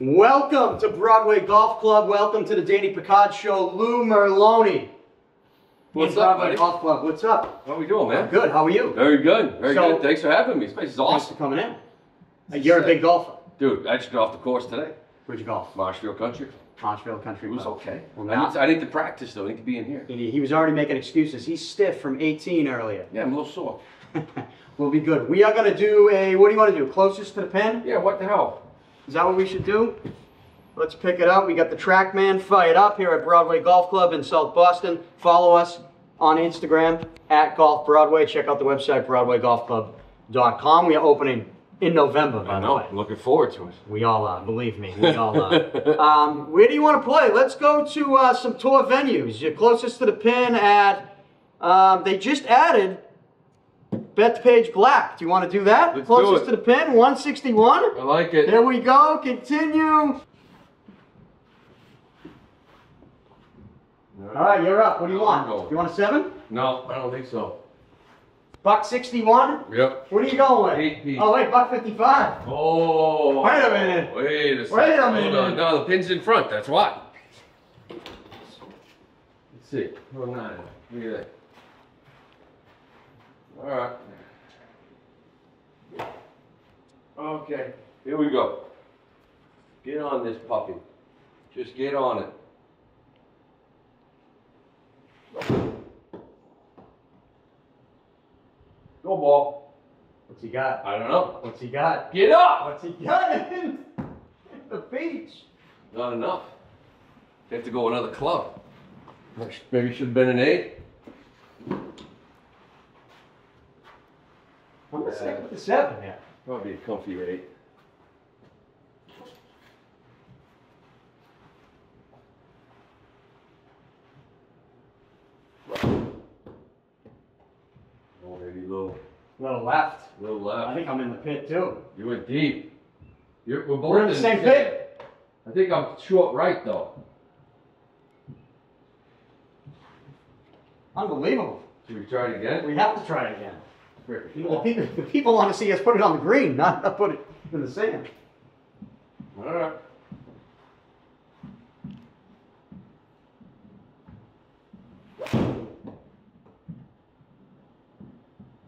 Welcome to Broadway Golf Club. Welcome to the Danny Picard Show. Lou Merloni. What's up, Broadway buddy? Golf Club. What's up? How we doing, man? Good. How are you? Very good. Very So- good. Thanks for having me. This place is awesome. Thanks for coming in. Uh, You're a big golfer. Dude, I just got off the course today. Where'd you golf? Marshfield Country. Marshfield Country It was Club. okay. Well, I, need to, I need to practice, though. I need to be in here. He he was already making excuses. He's stiff from 18 earlier. Yeah, I'm a little sore. we'll be good. We are going to do a, what do you want to do? Closest to the pin? Yeah, what the hell? Is that what we should do? Let's pick it up. We got the TrackMan fired up here at Broadway Golf Club in South Boston. Follow us on Instagram at Golf Broadway. Check out the website broadwaygolfclub.com. We are opening in November, by I know. way. I'm looking forward to it. We all are, believe me. We all are. um, where do you want to play? Let's go to uh, some tour venues. You're closest to the pin at, um, they just added Bethpage Black. Do you want to do that? Let's do closest it. to the pin, 161. I like it. There we go. Continue. All right, you're up. What do you want? You want a seven? No, I don't think so. Buck 61? Yep. What are you going with? Eight. Oh, wait, buck 55. Oh. Wait a minute. Wait a second. Wait a Hold minute. on. No, the pin's in front. That's why. Let's see. Oh, Hold on. Look at that. All right. Okay. Here we go. Get on this puppy. Just get on it. Go ball. What's he got? I don't know. What's he got? Get up! What's he got the beach? Not enough. You have to go another club. Maybe should have been an eight. I'm gonna stick with the seven here. Probably a comfy eight. Oh, maybe a little, Little left. little left. I left. think I'm in the pit too. You went deep. You're, we're both We're in the same pit. I think I'm short right though. Unbelievable. Should we try it again? We have to try it again. The people, the people want to see us put it on the green, not, put it in the sand. All right.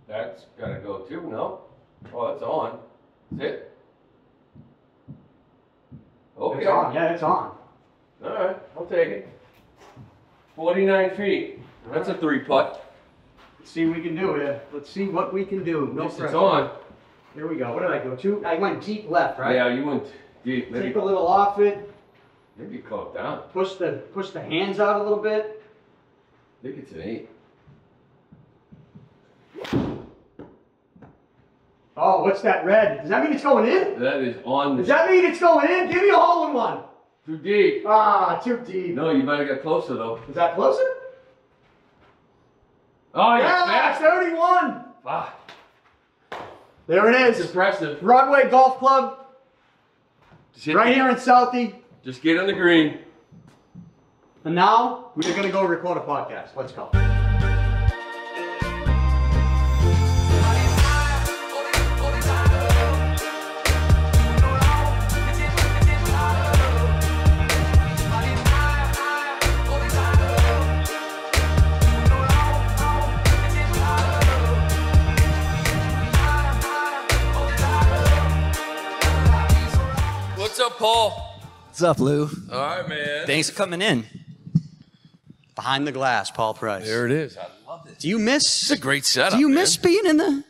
That's gotta go too, no? Oh, that's on. That's it? Okay. It's on. Yeah, it's on. All right, I'll take it. Forty-nine feet. That's a three putt. Let's see what we can do here. Let's see what we can do. At No it's on. Here we go. What did I go to? I went deep left, right? Yeah, you went deep. Maybe, Take a little off it. maybe you caught down. Push the push the hands out a little bit. I think it's an eight. Oh, what's that red? Does that mean it's going in? That is on Does that mean it's going in? Give me a hole in one. too deep. Ah, too deep. No, you better get closer though. Is that closer? Oh, Yeah, fast. 31. Ah, There it it's impressive. Broadway Golf Club, right here in Southie. Just get on the green. And now we're gonna go record a podcast. Let's go. What's up, Lou? All right, man. Thanks for coming in. Behind the glass, Paul Price. There it is. I love this. Do you miss? It's a great setup. Do you man. miss being in the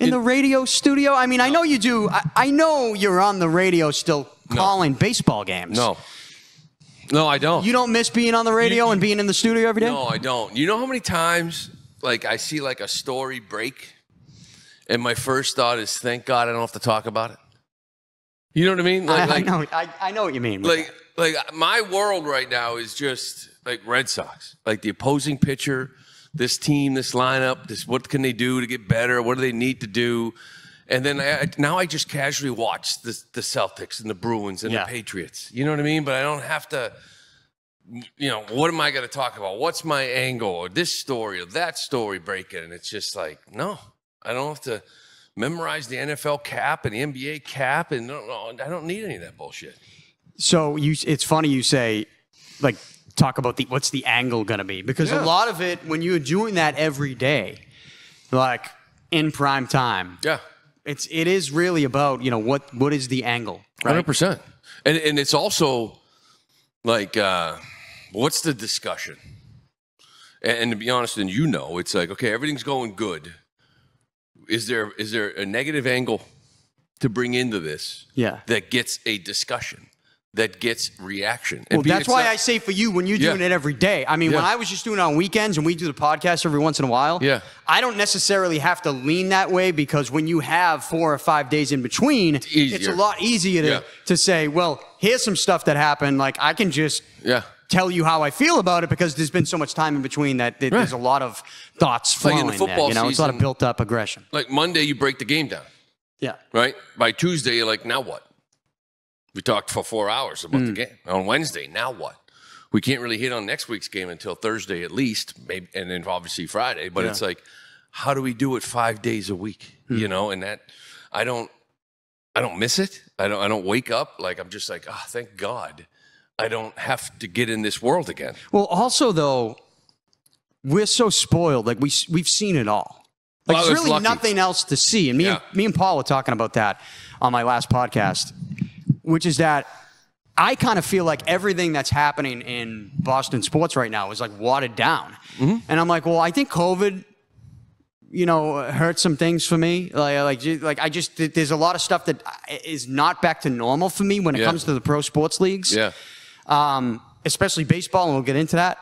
in the radio studio? I mean, I know you do. I, I know you're on the radio still calling baseball games. No. No, I don't. You don't miss being on the radio You- and being in the studio every day? No, I don't. You know how many times like I see like a story break and my first thought is thank God I don't have to talk about it. You know what I mean? I, Like, I like, know. I, I know what you mean. like like my world right now is just like Red Sox. Like the opposing pitcher, this team, this lineup, this what can they do to get better? What do they need to do? And then I, now I just casually watch the, the Celtics and the Bruins and Yeah. the Patriots. You know what I mean? But I don't have to. You know what am I going to talk about? What's my angle or this story or that story breaking? And it's just like no, I don't have to memorize the NFL cap and the NBA cap, and no, no, I don't need any of that bullshit. So you, it's funny you say, like, talk about the what's the angle going to be because Yeah. a lot of it when you're doing that every day, like in prime time, Yeah, it's it is really about you know what what is the angle, hundred right? percent. And and it's also like, uh, what's the discussion? And, and to be honest, and you know, it's like, okay, everything's going good. Is there is there a negative angle to bring into this Yeah. that gets a discussion, that gets reaction? Well, that's why not- I say for you when you're Yeah. doing it every day. I mean, when I was just doing it on weekends and we do the podcast every once in a while. Yeah. I don't necessarily have to lean that way because when you have four or five days in between, it's, easier. a lot easier to, Yeah. to say, well, here's some stuff that happened. Like I can just Yeah. Tell you how I feel about it because there's been so much time in between that th- there's a lot of thoughts Like in flowing the there. football You know, it's a lot of season- built up aggression. Like Monday, you break the game down. Yeah. right? By Tuesday, you're like, now what? We talked for four hours about Hmm. the game. On Wednesday, now what? We can't really hit on next week's game until Thursday at least, maybe, and then obviously Friday. But it's like, how do we do it five days a week? Hmm. You know, and that I don't, I don't miss it. I don't, I don't wake up like I'm just like, oh, thank God, I don't have to get in this world again. Well, also though, we're so spoiled. Like we we've seen it all. Like Well, there's really lucky. nothing else to see. And me Yeah. and me and Paul were talking about that on my last podcast, which is that I kind of feel like everything that's happening in Boston sports right now is like watered down. Mm-hmm. And I'm like, well, I think COVID you know, hurt some things for me. Like, like, like I just there's a lot of stuff that is not back to normal for me when it Yeah. comes to the pro sports leagues Yeah. Um, especially baseball, and we'll get into that.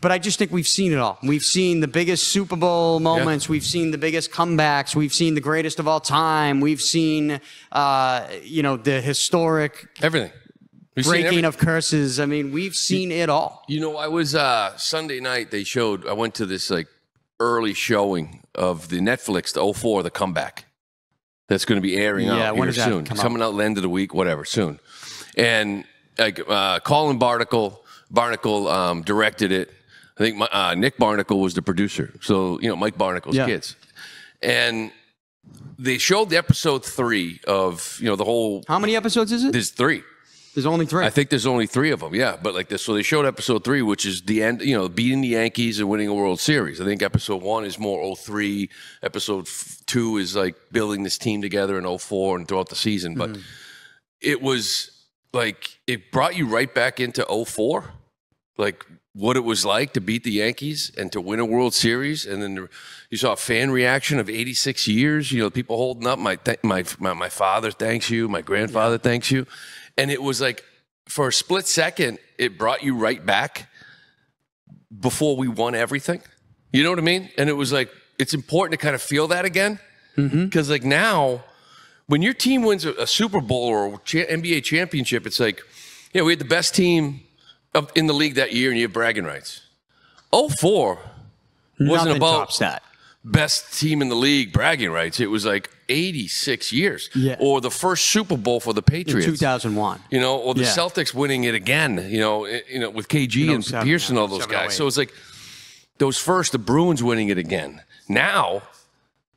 But I just think we've seen it all. We've seen the biggest Super Bowl moments. We've seen the biggest comebacks. We've seen the greatest of all time. We've seen, uh, you know, the historic Everything. We've breaking of curses. I mean, we've seen it all. You know, I was uh Sunday night. They showed. I went to this like early showing of the Netflix, the 04, the comeback. That's going to be airing Yeah, out here soon. out? coming out the end of the week, whatever, soon. And like uh, Colin Barnicle, Barnicle um, directed it. I think my, uh, Nick Barnicle was the producer. So you know, Mike Barnicle's Yeah. kids, and they showed the episode three of you know the whole. How many episodes is it? There's three. There's only three. I think there's only three of them. Yeah, but like this, so they showed episode three, which is the end. You know, beating the Yankees and winning a World Series. I think episode one is more 03. Episode two is like building this team together in 04 and throughout the season. But it was like it brought you right back into 04, like what it was like to beat the Yankees and to win a World Series, and then you saw a fan reaction of 86 years. You know, people holding up. My th- my, my my father thanks you. My grandfather thanks you, and it was like for a split second, it brought you right back before we won everything. You know what I mean? And it was like it's important to kind of feel that again mm-hmm. because like now when your team wins a, Super Bowl or NBA championship, it's like, yeah, we had the best team in the league that year, and you have bragging rights. 04 wasn't about that. best team in the league bragging rights. It was like 86 years, Yeah. or the first Super Bowl for the Patriots. 2001. You know, or the Yeah. Celtics winning it again. You know, eh, you know with KG and 07, Pierce and all those oh guys. So it's like those first, the Bruins winning it again. Now,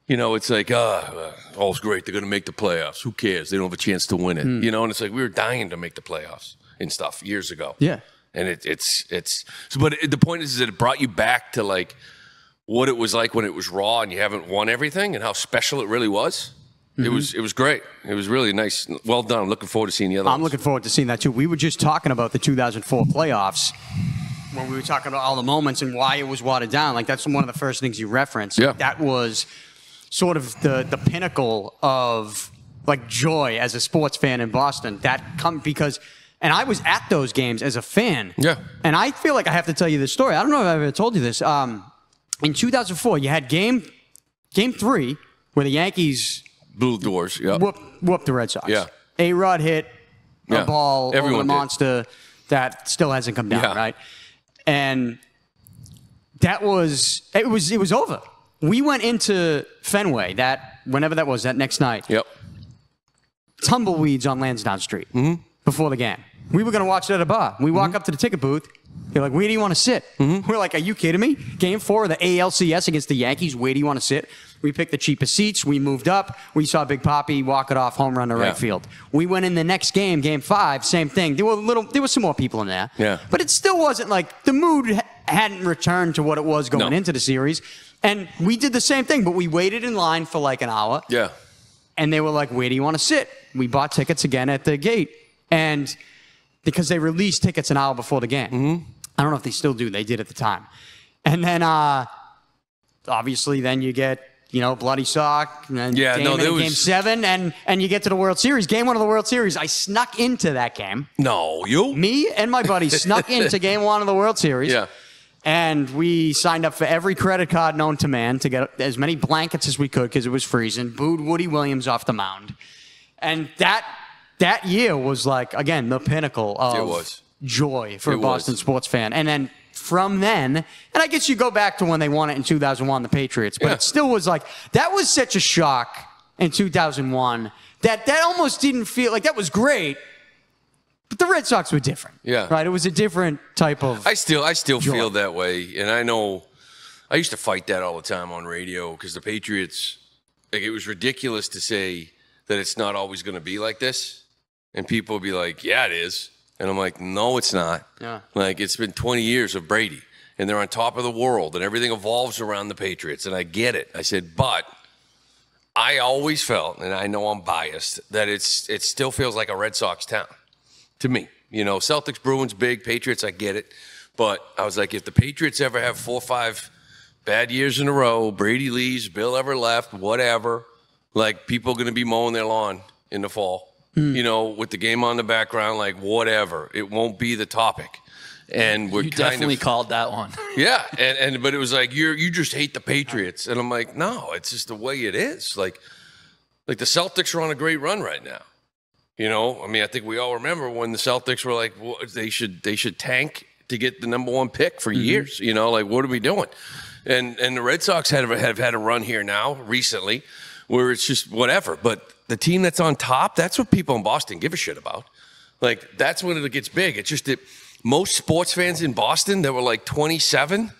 you know, it's like, uh, uh, all's great. They're going to make the playoffs. Who cares? They don't have a chance to win it. Hmm. You know, and it's like we were dying to make the playoffs and stuff years ago. Yeah. And it, it's it's so, but it, the point is, is that it brought you back to like what it was like when it was raw and you haven't won everything and how special it really was. Mm-hmm. It was it was great. It was really nice. Well done. I'm looking forward to seeing the other. I'm ones. looking forward to seeing that too. We were just talking about the 2004 playoffs when we were talking about all the moments and why it was watered down. Like that's one of the first things you referenced. Yeah. That was sort of the the pinnacle of like joy as a sports fan in Boston. That come because and I was at those games as a fan. Yeah. And I feel like I have to tell you this story. I don't know if I've ever told you this. Um, in 2004, you had game game three where the Yankees Blue doors. Yeah. whoop whoop the Red Sox. Yeah. A Rod hit a Yeah. ball over Everyone the did. monster that still hasn't come down, Yeah. right? And that was it was it was over. We went into Fenway that whenever that was that next night. Yep. Tumbleweeds on Lansdowne Street Mm-hmm. before the game. We were going to watch it at a bar. We walk up to the ticket booth. They're like, where do you want to sit? We're like, are you kidding me? Game four of the ALCS against the Yankees. Where do you want to sit? We picked the cheapest seats. We moved up. We saw Big Poppy walk it off home run to Yeah. right field. We went in the next game, game five, same thing. There were little, there was some more people in there. Yeah. But it still wasn't like the mood hadn't returned to what it was going No. into the series. And we did the same thing, but we waited in line for like an hour Yeah. and they were like, "Where do you want to sit?" We bought tickets again at the gate, and because they released tickets an hour before the game, Mm-hmm. I don't know if they still do. They did at the time, and then uh, obviously then you get you know bloody sock and then Yeah, game, no, in there game seven, and and you get to the World Series, game one of the World Series. I snuck into that game. No, you? Me and my buddy snuck into game one of the World Series. Yeah. And we signed up for every credit card known to man to get as many blankets as we could because it was freezing. Booed Woody Williams off the mound, and that that year was like again the pinnacle of It joy for a Boston was. sports fan. And then from then, and I guess you go back to when they won it in 2001, the Patriots, but Yeah. it still was like that was such a shock in 2001 that that almost didn't feel like that was great. But the Red Sox were different. Yeah. Right? It was a different type of. I still I still Joy. feel that way, and I know I used to fight that all the time on radio because the Patriots, like it was ridiculous to say that it's not always going to be like this, and people would be like, "Yeah, it is," and I'm like, "No, it's not." Yeah. Like it's been 20 years of Brady, and they're on top of the world, and everything evolves around the Patriots, and I get it. I said, but. I always felt, and I know I'm biased, that it's it still feels like a Red Sox town to me. You know, Celtics, Bruins, big, Patriots, I get it. But I was like, if the Patriots ever have four or five bad years in a row, Brady leaves, Bill ever left, whatever, like people are going to be mowing their lawn in the fall, Hmm. you know, with the game on the background, like whatever. It won't be the topic. And we're You definitely of, called that one. yeah, and, and but it was like you you just hate the Patriots, and I'm like, no, it's just the way it is. Like, like the Celtics are on a great run right now. You know, I mean, I think we all remember when the Celtics were like, well, they should they should tank to get the number one pick for mm-hmm. years. You know, like what are we doing? And and the Red Sox have have had a run here now recently, where it's just whatever. But the team that's on top, that's what people in Boston give a shit about. Like that's when it gets big. It's just that most sports fans in Boston that were like 27,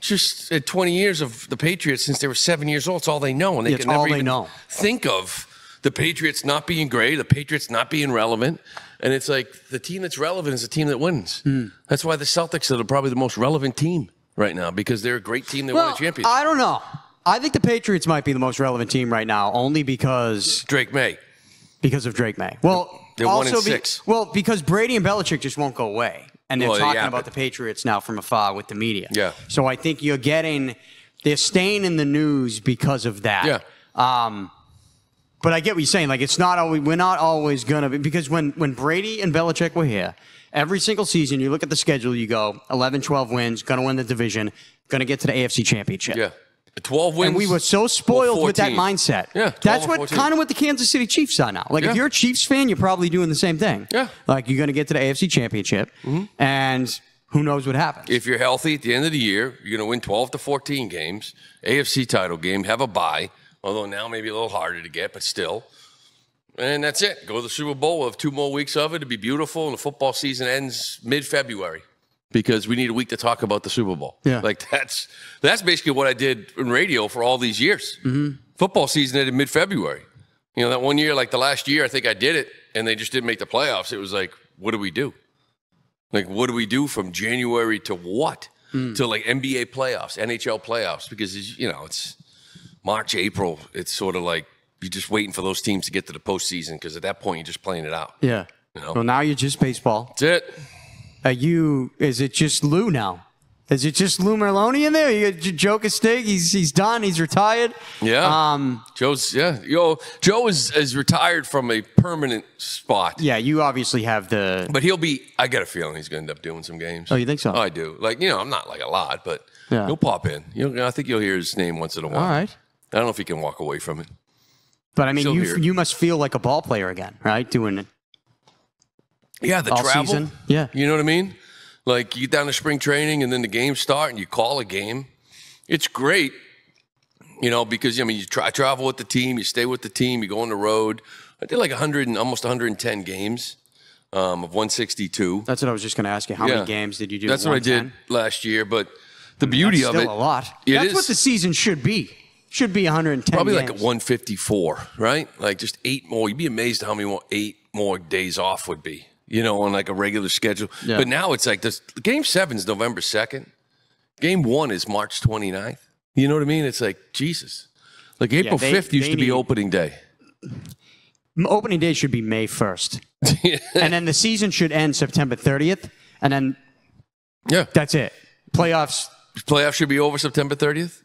just at 20 years of the Patriots since they were seven years old. It's all they know, and they Yeah, can never they even know. think of the Patriots not being great, the Patriots not being relevant. And it's like the team that's relevant is the team that wins. Hmm. That's why the Celtics are probably the most relevant team right now because they're a great team. They won a championship. I don't know. I think the Patriots might be the most relevant team right now, only because Drake Maye. because of Drake Maye. Well, They're one also be- six. well, because Brady and Belichick just won't go away, and they're Well, talking yeah, about the Patriots now from afar with the media. Yeah. So I think you're getting they're staying in the news because of that. Yeah. Um, but I get what you're saying. Like it's not always we're not always gonna be because when when Brady and Belichick were here, every single season you look at the schedule, you go 11, 12 wins, gonna win the division, gonna get to the AFC Championship. Yeah. 12 wins. And we were so spoiled with that mindset. Yeah, 12 That's what kind of what the Kansas City Chiefs are now. Like Yeah. if you're a Chiefs fan, you're probably doing the same thing. Yeah. Like you're going to get to the AFC Championship, mm-hmm. and who knows what happens. If you're healthy at the end of the year, you're going to win 12 to 14 games, AFC title game, have a bye, although now maybe a little harder to get, but still. And that's it. Go to the Super Bowl. We'll have two more weeks of it. It'll be beautiful. And the football season ends mid February because we need a week to talk about the Super Bowl. Yeah. Like that's that's basically what I did in radio for all these years. Mm-hmm. Football season ended mid February. You know, that one year, like the last year, I think I did it and they just didn't make the playoffs. It was like, what do we do? Like, what do we do from January to what? Hmm. To like NBA playoffs, NHL playoffs, because it's, you know it's March, April. It's sort of like you're just waiting for those teams to get to the postseason because at that point you're just playing it out. yeah. know. Well, now you're just baseball. That's it. Are you? Is it just Lou now? Is it just Lou Merloni in there? You got Joe Castig. He's he's done. He's retired. Yeah. Um. Joe's yeah. Yo, Joe is is retired from a permanent spot. Yeah. You obviously have the. But he'll be. I got a feeling he's going to end up doing some games. Oh, you think so? I do. Like you know, I'm not like a lot, but Yeah. he'll pop in. You'll, I think you'll hear his name once in a while. All right. I don't know if he can walk away from it. But I mean, you you must feel like a ball player again, right? Doing it Yeah, the all travel. season. Yeah. You know what I mean? Like you get down to spring training and then the games start and you call a game. It's great, you know, because I mean you try travel with the team, you stay with the team, you go on the road. I did like 100 and almost 110 games um, of 162. That's what I was just going to ask you. How Yeah. many games did you do? That's what I did last year. But the beauty That's of still it, a lot. It That's is. what the season should be. Should be 110. probably like 154, right? Like just eight more. You'd be amazed how many more eight more days off would be, you know, on like a regular schedule. Yeah. But now it's like this game seven is November 2nd. Game one is March 29th. You know what I mean? It's like, Jesus. Like April they- 5th used to be need- opening day. Opening day should be May 1st. and then the season should end September 30th. And then Yeah. that's it. Playoffs. Playoffs should be over September 30th.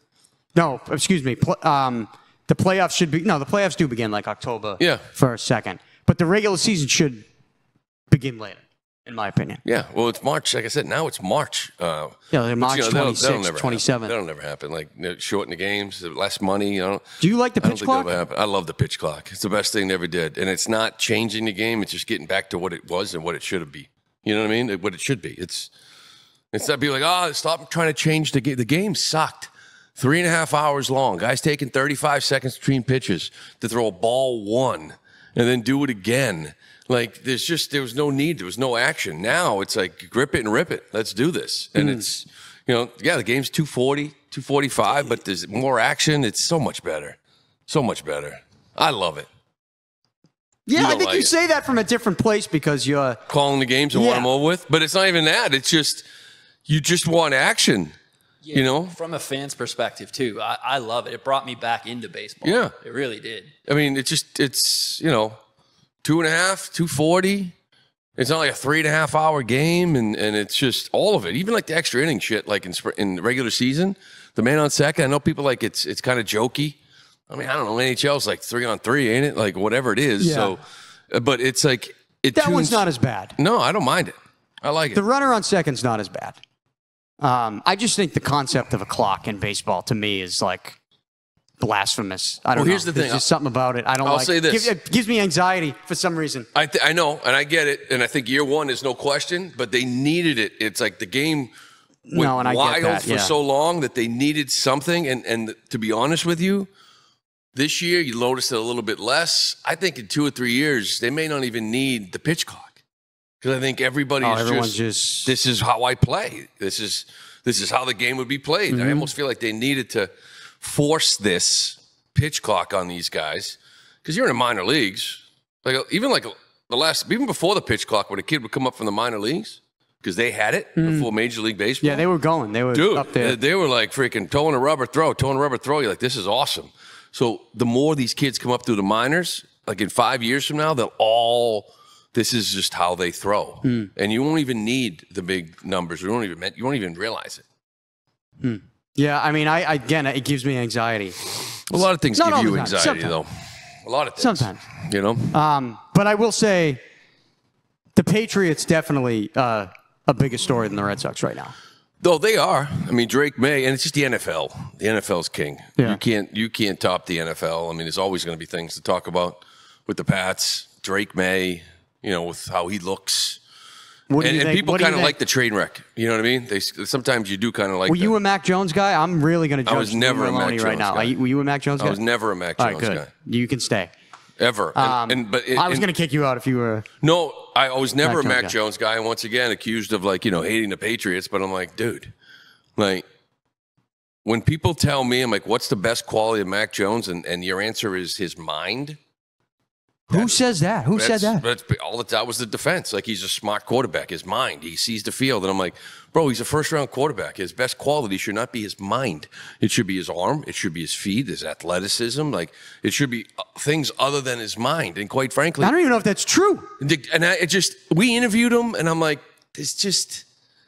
No, excuse me. Pl- um, the playoffs should be. No, the playoffs do begin like October Yeah. 1st, 2nd. But the regular season should begin later, in my opinion. Yeah. Well, it's March. Like I said, now it's March. Uh, Yeah, but, March that'll- that'll 26th, never 27th. Happen. That'll never happen. Like you know, shorten the games, less money. You know. Do you like the I don't pitch think clock? that'll happen. I love the pitch clock. It's the best thing they ever did, and it's not changing the game. It's just getting back to what it was and what it should have been. You know what I mean? What it should be. It's it's not be like, oh, stop trying to change the game. The game sucked. Three and a half hours long. Guys taking 35 seconds between pitches to throw a ball one and then do it again. Like there's just there was no need. There was no action. Now it's like grip it and rip it. Let's do this. And hmm. it's you know, yeah, the game's 240, 245, but there's more action. It's so much better. So much better. I love it. Yeah, I think like you it. say that from a different place because you're. Calling the games and what Yeah. I'm over with. But it's not even that. It's just you just want action. You know? From a fan's perspective, too, I, I love it. It brought me back into baseball. Yeah. It really did. I mean, it's just it's you know, two and a half, two forty. It's not like a three and a half hour game, and, and it's just all of it. Even like the extra inning shit, like in in regular season, the man on second. I know people like it's it's kind of jokey. I mean, I don't know. NHL's like three on three, ain't it? Like whatever it is. Yeah. So, uh, but it's like it. That one's not as bad. No, I don't mind it. I like it. The runner on second's not as bad. Um, I just think the concept of a clock in baseball to me is like blasphemous. I don't Well, know. here's the There's thing. just something about it. I don't I'll like. say this. Give- it gives me anxiety for some reason. I th- I know, and I get it, and I think year one is no question, but they needed it. It's like the game went No, and I wild that, for yeah. so long that they needed something. And and to be honest with you, this year you noticed it a little bit less. I think in two or three years they may not even need the pitch clock because I think everybody Oh, everyone's just, just- this is how I play. This is this is how the game would be played. Mm-hmm. I almost feel like they needed to force this pitch clock on these guys because you're in the minor leagues. Like even like the last, even before the pitch clock, when a kid would come up from the minor leagues because they had it before Major League Baseball. Mm. Yeah, they were going. They were Dude, up there. they- they were like freaking towing a rubber throw, towing a rubber throw. You're like, this is awesome. So the more these kids come up through the minors, like in five years from now, they'll all. This is just how they throw, Hmm. and you won't even need the big numbers. You won't even you won't even realize it. yeah, I mean, I, I again, it gives me anxiety A lot of things Not give you anxiety, sometimes. though. A lot of things. sometimes. you know. Um, but I will say, the Patriots definitely uh, a bigger story than the Red Sox right now. Though they are, I mean Drake Maye, and it's just the NFL. The NFL's king. Yeah. You can't you can't top the NFL. I mean, there's always going to be things to talk about with the Pats. Drake Maye, you know, with how he looks, and, and people What do you kind of like the train wreck. You know what I mean? They sometimes you do kind of like. Were you a Mac Jones guy? I'm really going to judge was never a Mac Merloni right Jones now. guy. You- were you a Mac Jones guy? I was never a Mac Jones right, good. guy You can stay. ever. Um, and, and but it, I was going to kick you out if you were. No, I was never Mac a Jones Mac guy. Jones guy. And once again, accused of like, you know, hating the Patriots. But I'm like, dude, like, when people tell me, I'm like, what's the best quality of Mac Jones? And, and your answer is his mind. Who says that? Who said that? That's all that, that was the defense. Like, he's a smart quarterback, his mind. He sees the field. And I'm like, bro, he's a first round quarterback. His best quality should not be his mind. It should be his arm. It should be his feet, his athleticism. Like, it should be uh, things other than his mind. And quite frankly, I don't even know if that's true. and I it just we interviewed him, and I'm like, it's just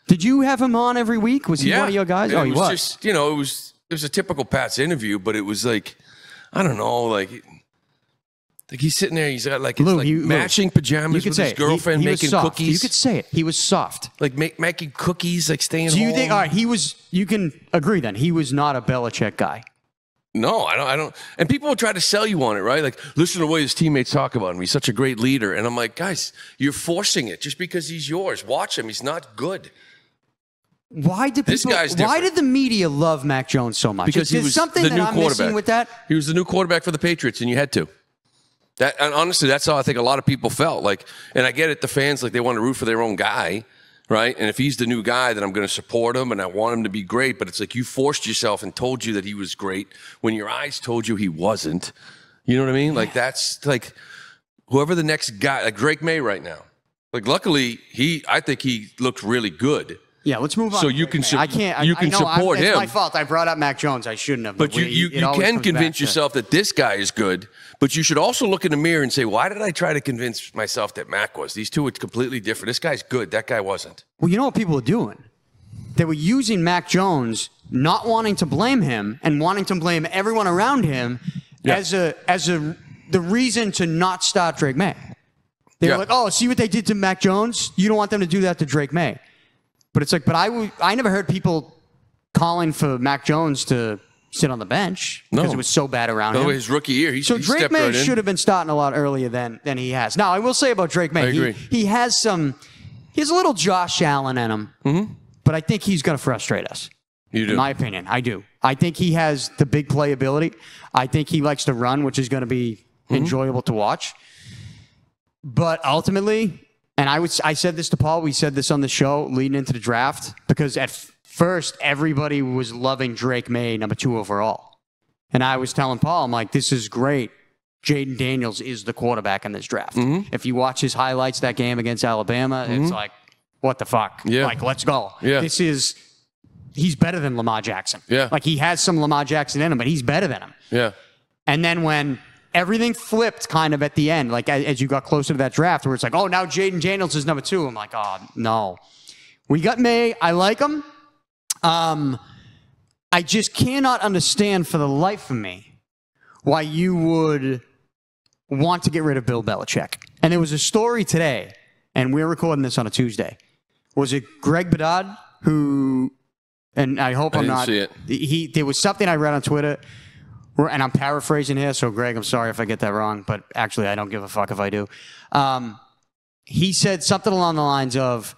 Did you have him on every week? Was he yeah. one of your guys? Oh, he was, was. Just you know, it was it was a typical Pat's interview, but it was like, I don't know, like. Like he's sitting there, he's got like, Lou, like Lou, matching you pajamas with say his it. He- girlfriend he making soft. cookies. You could say it. He was soft. like make, making cookies, like staying Do you home. think? All right, he was. You can agree then. He was not a Belichick guy. No, I don't. I don't. And people will try to sell you on it, right? Like, listen to the way his teammates talk about him. He's such a great leader. And I'm like, guys, you're forcing it just because he's yours. Watch him. He's not good. Why did This people? guy's why did the media love Mac Jones so much? Because he was something the that new I'm quarterback. missing with that. He was the new quarterback for the Patriots, and you had to. That and honestly, that's how I think a lot of people felt. Like, and I get it, the fans like they want to root for their own guy, right? And if he's the new guy, then I'm going to support him and I want him to be great. But it's like you forced yourself and told you that he was great when your eyes told you he wasn't. You know what I mean? Like that's like whoever the next guy, like Drake Maye right now. Like luckily he, I think he looked really good. Yeah, let's move on. So you can su- I can't. I, you can I know, support I, it's him. my fault. I brought up Mac Jones. I shouldn't have. But you, you, it you can convince back to- yourself that this guy is good, but you should also look in the mirror and say, why did I try to convince myself that Mac was? These two are completely different. This guy's good. That guy wasn't. Well, you know what people were doing? They were using Mac Jones, not wanting to blame him and wanting to blame everyone around him Yeah. as a as a the reason to not start Drake Maye. They Yeah. were like, "Oh, see what they did to Mac Jones? You don't want them to do that to Drake Maye." But it's like, but I w- I never heard people calling for Mac Jones to sit on the bench because No. it was so bad around the him. his rookie year, he, So he Drake Maye right should have been starting a lot earlier than than he has. Now I will say about Drake Maye. He, he has some, he has a little Josh Allen in him, Mm-hmm. but I think he's going to frustrate us. You do. In my opinion, I do. I think he has the big playability. I think he likes to run, which is going to be Mm-hmm. enjoyable to watch. But ultimately, and I would, I said this to Paul. We said this on the show leading into the draft because at first everybody was loving Drake Maye, number two overall, and I was telling Paul, I'm like, this is great. Jayden Daniels is the quarterback in this draft. Mm-hmm. If you watch his highlights that game against Alabama, it's like, what the fuck? Yeah. Like, let's go. Yeah. This is he's better than Lamar Jackson. Yeah. Like he has some Lamar Jackson in him, but he's better than him. yeah. And then when everything flipped kind of at the end, like as, you got closer to that draft, where it's like, oh, now Jayden Daniels is number two. I'm like, oh, no. We got Maye. I like him. Um, I just cannot understand for the life of me why you would want to get rid of Bill Belichick. And there was a story today, and we're recording this on a Tuesday. Was it Greg Bedard who? And I hope I am didn't not. see it. He there was something I read on Twitter, and I'm paraphrasing here. So Greg, I'm sorry if I get that wrong, but actually I don't give a fuck if I do. Um, he said something along the lines of,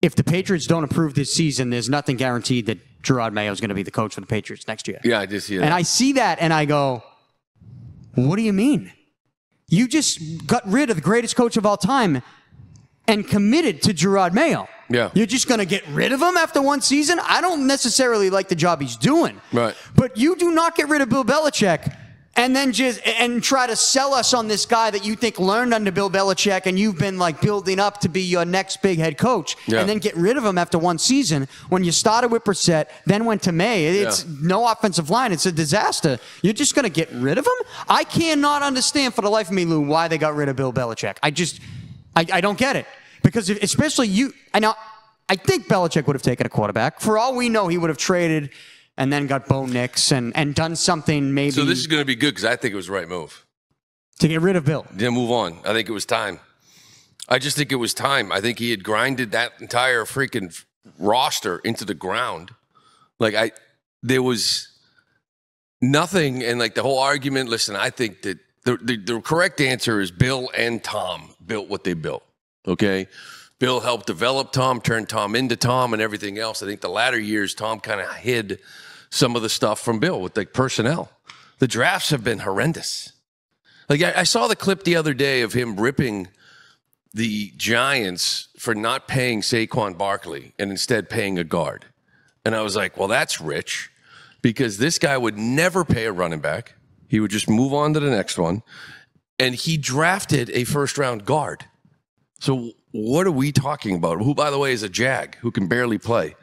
"If the Patriots don't approve this season, there's nothing guaranteed that Jerod Mayo is going to be the coach for the Patriots next year." Yeah, I see that. And I see that and I go, what do you mean? You just got rid of the greatest coach of all time and committed to Jerod Mayo. Yeah. You're just going to get rid of him after one season? I don't necessarily like the job he's doing. Right. But you do not get rid of Bill Belichick and then just and try to sell us on this guy that you think learned under Bill Belichick and you've been like building up to be your next big head coach Yeah. and then get rid of him after one season when you started with Brissett, then went to Maye. It's Yeah. no offensive line. It's a disaster. You're just going to get rid of him? I cannot understand for the life of me, Lou, why they got rid of Bill Belichick. I just, I, I don't get it. Because if, especially you, I know, I think Belichick would have taken a quarterback. For all we know, he would have traded and then got Bo Nix and, and done something maybe so this is going to be good because I think it was the right move. to get rid of Bill. Then move on. I think it was time. I just think it was time. I think he had grinded that entire freaking roster into the ground. Like I, there was nothing, and like the whole argument. Listen, I think that the the, the correct answer is Bill and Tom built what they built. Okay. Bill helped develop Tom, turned Tom into Tom, and everything else. I think the latter years, Tom kind of hid some of the stuff from Bill with the personnel. The drafts have been horrendous. Like I, I saw the clip the other day of him ripping the Giants for not paying Saquon Barkley and instead paying a guard. And I was like, well, that's rich because this guy would never pay a running back. He would just move on to the next one. And he drafted a first round guard. So what are we talking about? Who, by the way, is a jag who can barely play.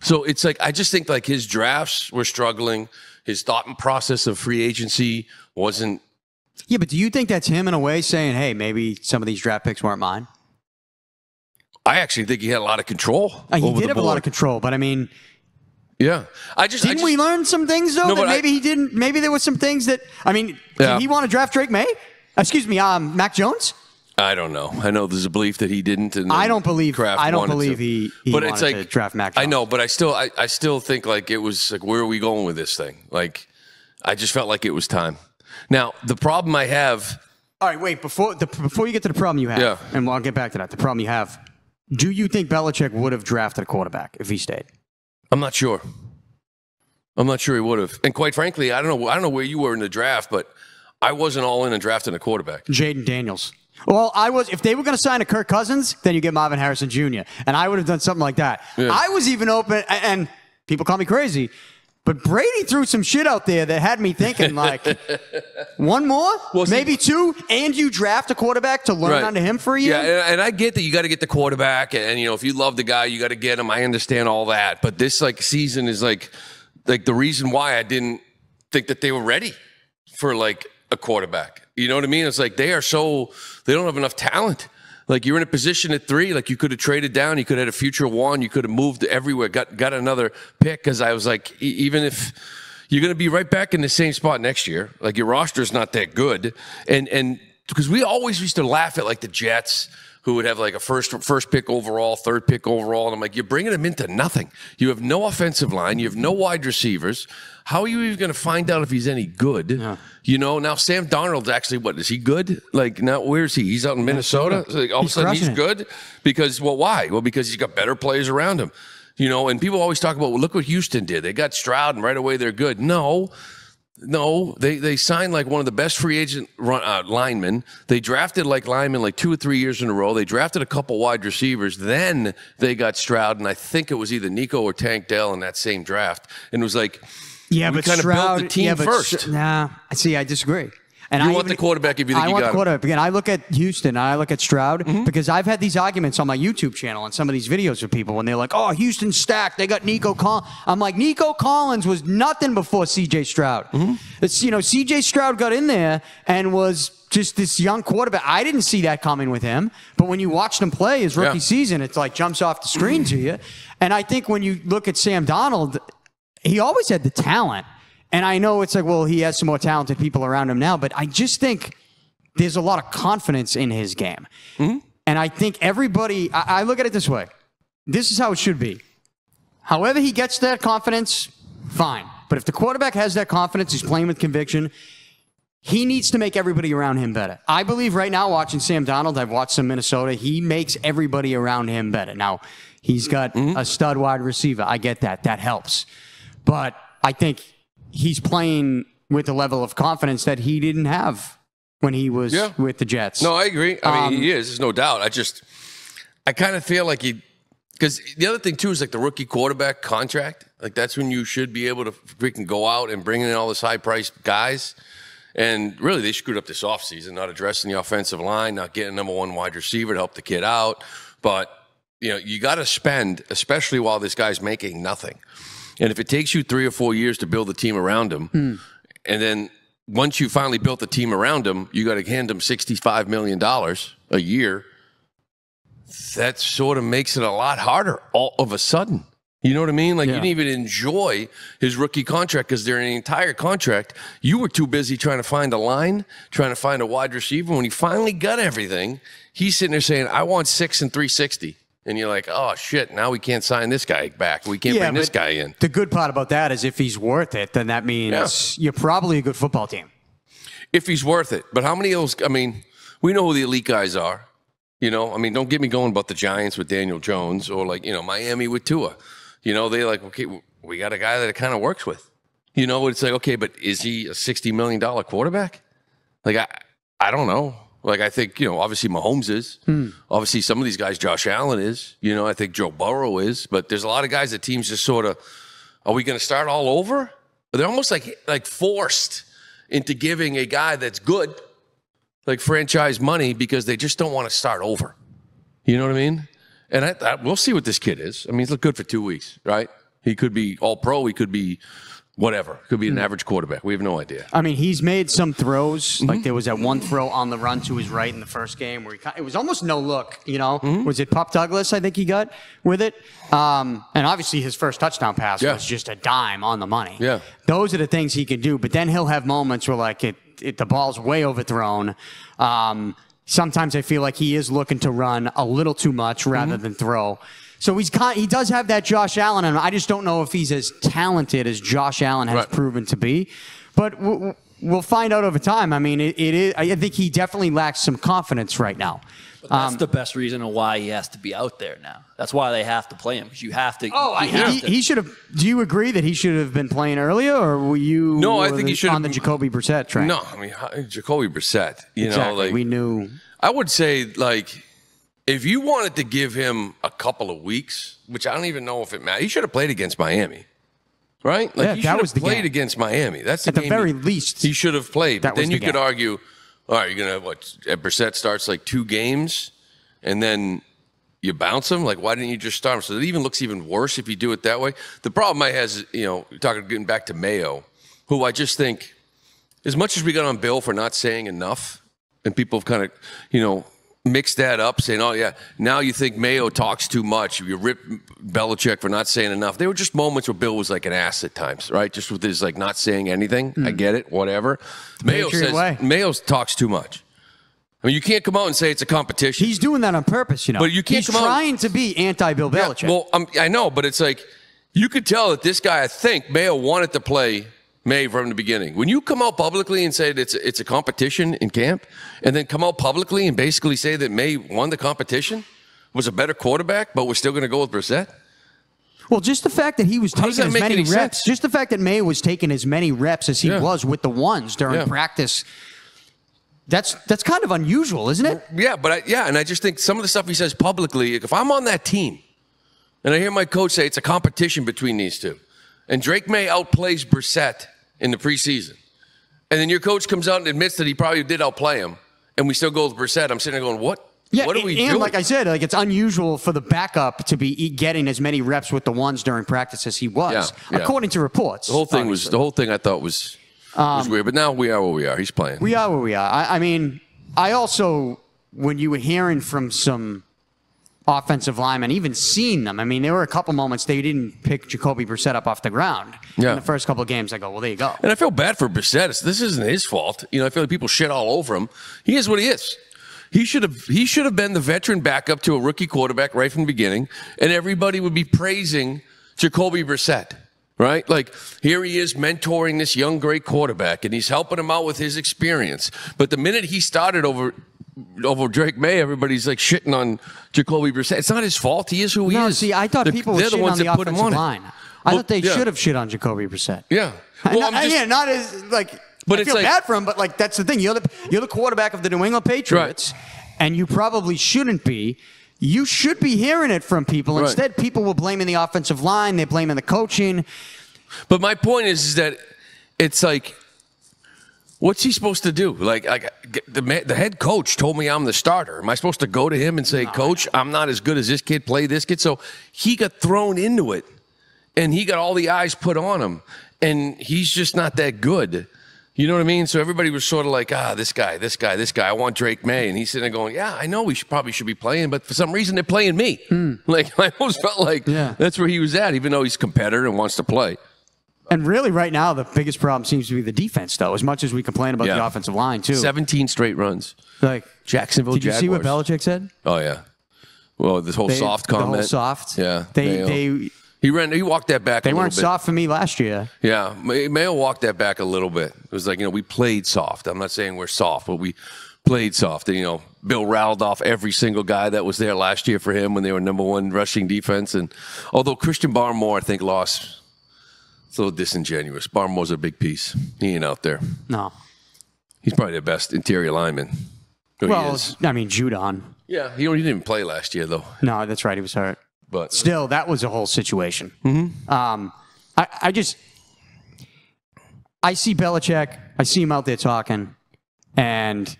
So it's like I just think like his drafts were struggling. His thought and process of free agency wasn't Yeah, but do you think that's him in a way saying, hey, maybe some of these draft picks weren't mine? I actually think he had a lot of control. Uh, he did have a lot of control, but I mean, Yeah, I just didn't just- we learn some things though No, that but I- maybe he didn't? Maybe there was some things that I mean, Yeah. did he want to draft Drake Maye? Excuse me, um, Mac Jones. I don't know. I know there's a belief that he didn't. And I don't believe- Kraft I don't believe to. he- he but it's like to draft Mac I know, but I still I, I still think like it was like where are we going with this thing? Like I just felt like it was time. Now the problem I have. All right, wait before the before you get to the problem you have, Yeah. and I'll get back to that. The problem you have. Do you think Belichick would have drafted a quarterback if he stayed? I'm not sure. I'm not sure he would have. And quite frankly, I don't know. I don't know where you were in the draft, but I wasn't all in and drafting a quarterback. Jayden Daniels. Well, I was. If they were going to sign a Kirk Cousins, then you get Marvin Harrison Jr. And I would have done something like that. Yeah. I was even open, and people call me crazy, but Brady threw some shit out there that had me thinking like, one more, Well, see- maybe two, and you draft a quarterback to learn Right. under him for a year. Yeah, and, and I get that you got to get the quarterback, and, and, you know if you love the guy, you got to get him. I understand all that, but this like season is like like the reason why I didn't think that they were ready for like a quarterback. You know what I mean? It's like they are so they don't have enough talent. Like you're in a position at three, like you could have traded down, you could have had a future one, you could have moved everywhere, got got another pick. Because I was like, e- even if you're going to be right back in the same spot next year, like your roster's not that good, and and because we always used to laugh at like the Jets who would have like a first first pick overall, third pick overall, and I'm like, you're bringing them into nothing. You have no offensive line, you have no wide receivers. How are you even going to find out if he's any good? You know, now Sam Darnold's actually what is he good? Like now, where's he? He's out in Minnesota. So, like, all He's of a sudden, he's it. good because well, why? Well, because he's got better players around him. You know, and people always talk about, well, look what Houston did. They got Stroud, and right away they're good. No, no, they they signed like one of the best free agent run, uh, linemen. They drafted like linemen like two or three years in a row. They drafted a couple wide receivers. Then they got Stroud, and I think it was either Nico or Tank Dell in that same draft. And it was like, Yeah, we but built Stroud, the team yeah, first. Nah, see, I disagree. And You I want the quarterback if you think I you want got the him. quarterback. Again, I look at Houston and I look at Stroud Mm-hmm. because I've had these arguments on my YouTube channel and some of these videos with people when they're like, "Oh, Houston's stacked. They got Nico Collins." I'm like, Nico Collins was nothing before C.J. Stroud. Mm-hmm. It's you know, C.J. Stroud got in there and was just this young quarterback. I didn't see that coming with him, but when you watched him play his rookie Yeah. season, it's like jumps off the screen to you. And I think when you look at Sam Darnold, he always had the talent. And I know it's like, well, he has some more talented people around him now, but I just think there's a lot of confidence in his game. Mm-hmm. And I think everybody, I, I look at it this way this is how it should be. However, he gets that confidence, fine. But if the quarterback has that confidence, he's playing with conviction, he needs to make everybody around him better. I believe right now, watching Sam Darnold, I've watched some Minnesota, he makes everybody around him better. Now, he's got Mm-hmm. a stud wide receiver. I get that. That helps. But I think he's playing with a level of confidence that he didn't have when he was Yeah. with the Jets. No, I agree. I Um, mean, he is. There's no doubt. I just, I kind of feel like he, because the other thing too is like the rookie quarterback contract. Like that's when you should be able to freaking go out and bring in all this high priced guys. And really, they screwed up this offseason, not addressing the offensive line, not getting number one wide receiver to help the kid out. But, you know, you got to spend, especially while this guy's making nothing. And if it takes you three or four years to build the team around him, hmm. and then once you finally built the team around him, you got to hand him $65 million a year. That sort of makes it a lot harder all of a sudden. You know what I mean? Like Yeah. you didn't even enjoy his rookie contract because during the entire contract, you were too busy trying to find a line, trying to find a wide receiver. When he finally got everything, he's sitting there saying, I want six and 360. And you're like, oh shit, now we can't sign this guy back. We can't bring this guy in. The good part about that is if he's worth it, then that means you're probably a good football team. if he's worth it. But how many of those? I mean, we know who the elite guys are. You know, I mean, don't get me going about the Giants with Daniel Jones or like you know Miami with Tua. You know, they like okay, we got a guy that it kind of works with. You know, it's like okay, but is he a sixty million dollar quarterback? Like I, I don't know. Like I think you know, obviously Mahomes is. Hmm. Obviously, some of these guys, Josh Allen is. You know, I think Joe Burrow is. But there's a lot of guys that teams just sort of. Are we going to start all over? They're almost like like forced into giving a guy that's good, like franchise money, because they just don't want to start over. You know what I mean? And I, I, we'll see what this kid is. I mean, he's looked good for two weeks, right? He could be all pro. He could be whatever. Could be an average quarterback. We have no idea. I mean, he's made some throws. Mm-hmm. Like there was that one throw on the run to his right in the first game where he it was almost no look. You know, Mm-hmm. was it Pop Douglas? I think he got with it. Um, and obviously his first touchdown pass Yeah. was just a dime on the money. Yeah. those are the things he can do. But then he'll have moments where like it, it the ball's way overthrown. Um, sometimes I feel like he is looking to run a little too much rather Mm-hmm. than throw. So he's con- he does have that Josh Allen, and I just don't know if he's as talented as Josh Allen has Right. proven to be. But w- w- we'll find out over time. I mean, it, it is. I think he definitely lacks some confidence right now. But That's Um, the best reason why he has to be out there now. That's why they have to play him because you have to. Oh, I, have he, to. he should have. Do you agree that he should have been playing earlier, or were you? No, I think he should on the Jacoby Brissett track. No, I mean Jacoby Brissett. You exactly. know, like we knew. I would say like if you wanted to give him a couple of weeks, which I don't even know if it matters, he should have played against Miami. Right? Like Yeah, he that should was have the played game. against Miami. That's the At the very he- least, he should have played. that But then you could argue, all right, you're gonna have what? Brissett starts like two games, and then you bounce him. Like, why didn't you just start him? So it even looks even worse if you do it that way. The problem I has, you know, talking getting back to Mayo, who I just think, as much as we got on Bill for not saying enough, and people have kind of, you know. Mixed that up, saying, "Oh yeah, now you think Mayo talks too much. You rip Belichick for not saying enough." There were just moments where Bill was like an ass at times, right? Just with his like not saying anything. I get it, whatever. Mayo Hmm. Says way. Mayo talks too much. I mean, you can't come out and say it's a competition. He's doing that on purpose, you know. But you can't He's come out- trying to be anti-Bill Yeah, Belichick. well, um, I know, but it's like you could tell that this guy, I think, Mayo wanted to play Maye from the beginning. When you come out publicly and say that it's it's a competition in camp, and then come out publicly and basically say that Maye won the competition, was a better quarterback, but we're still going to go with Brissett. Well, just the fact that he was taking as many reps, sense? just the fact that Maye was taking as many reps as he Yeah. was with the ones during Yeah. practice, that's that's kind of unusual, isn't it? Yeah, but I, yeah, and I just think some of the stuff he says publicly, if I'm on that team, and I hear my coach say it's a competition between these two, and Drake Maye outplays Brissett in the preseason, and then your coach comes out and admits that he probably did outplay him, and we still go with Brissett, I'm sitting there going, what? Yeah, what are we and doing? like I said, like it's unusual for the backup to be getting as many reps with the ones during practice as he was, Yeah, yeah. according to reports. the whole thing was the whole thing I thought was was weird, but now we are where we are. He's playing. Um, We are where we are. I, I mean, I also, when you were hearing from some offensive linemen, even seeing them, I mean, there were a couple moments they didn't pick Jacoby Brissett up off the ground. Yeah. In the first couple of games, I go, well, there you go. And I feel bad for Brissett. This isn't his fault. You know, I feel like people shit all over him. He is what he is. He should have he should have been the veteran backup to a rookie quarterback right from the beginning, and everybody would be praising Jacoby Brissett. Right? Like here he is mentoring this young great quarterback and he's helping him out with his experience. But the minute he started over over Drake Maye, everybody's like shitting on Jacoby Brissett. It's not his fault. He is who he No, is. see, I thought The- people were shitting on the that put him offensive on it. line. I Well, thought they yeah. should have shit on Jacoby Brissett. Yeah. Well, I'm just- yeah, not as like. But I feel like- bad for him, but like that's the thing. You're the you're the quarterback of the New England Patriots, and you probably shouldn't be. You should be hearing it from people. Right. Instead, people were blaming the offensive line. They're blaming the coaching. But my point is, is that it's like, what's he supposed to do? Like, like the the head coach told me I'm the starter. Am I supposed to go to him and say, Coach, I'm not as good as this kid. Play this kid. So he got thrown into it, and he got all the eyes put on him, and he's just not that good. You know what I mean? So everybody was sort of like, ah, this guy, this guy, this guy. I want Drake Maye, and he's sitting there going, yeah, I know we should probably should be playing, but for some reason they're playing me. Like I almost felt like Hmm. Yeah. that's where he was at, even though he's a competitor and wants to play. And really, right now, the biggest problem seems to be the defense, though. As much as we complain about the offensive line, too. 17 straight runs. Like, Jacksonville did you see what Jaguars. Belichick said? Oh yeah. Well, this whole They- soft the whole comment. soft. Yeah. They they he ran. He walked that back. they a little weren't bit. soft for me last year. Yeah, May- Mayo walked that back a little bit. It was like you know we played soft. I'm not saying we're soft, but we played soft. And you know Bill riled off every single guy that was there last year for him when they were number one rushing defense. And although Christian Barmore I think lost, it's a little disingenuous. Barmore's a big piece. He ain't out there. No. He's probably the best interior lineman. Well. I mean, Judon. yeah, he, he didn't even play last year though. No, that's right. He was hurt. But Still, that was a whole situation. Hmm. Um, I, I just, I see Belichick. I see him out there talking, and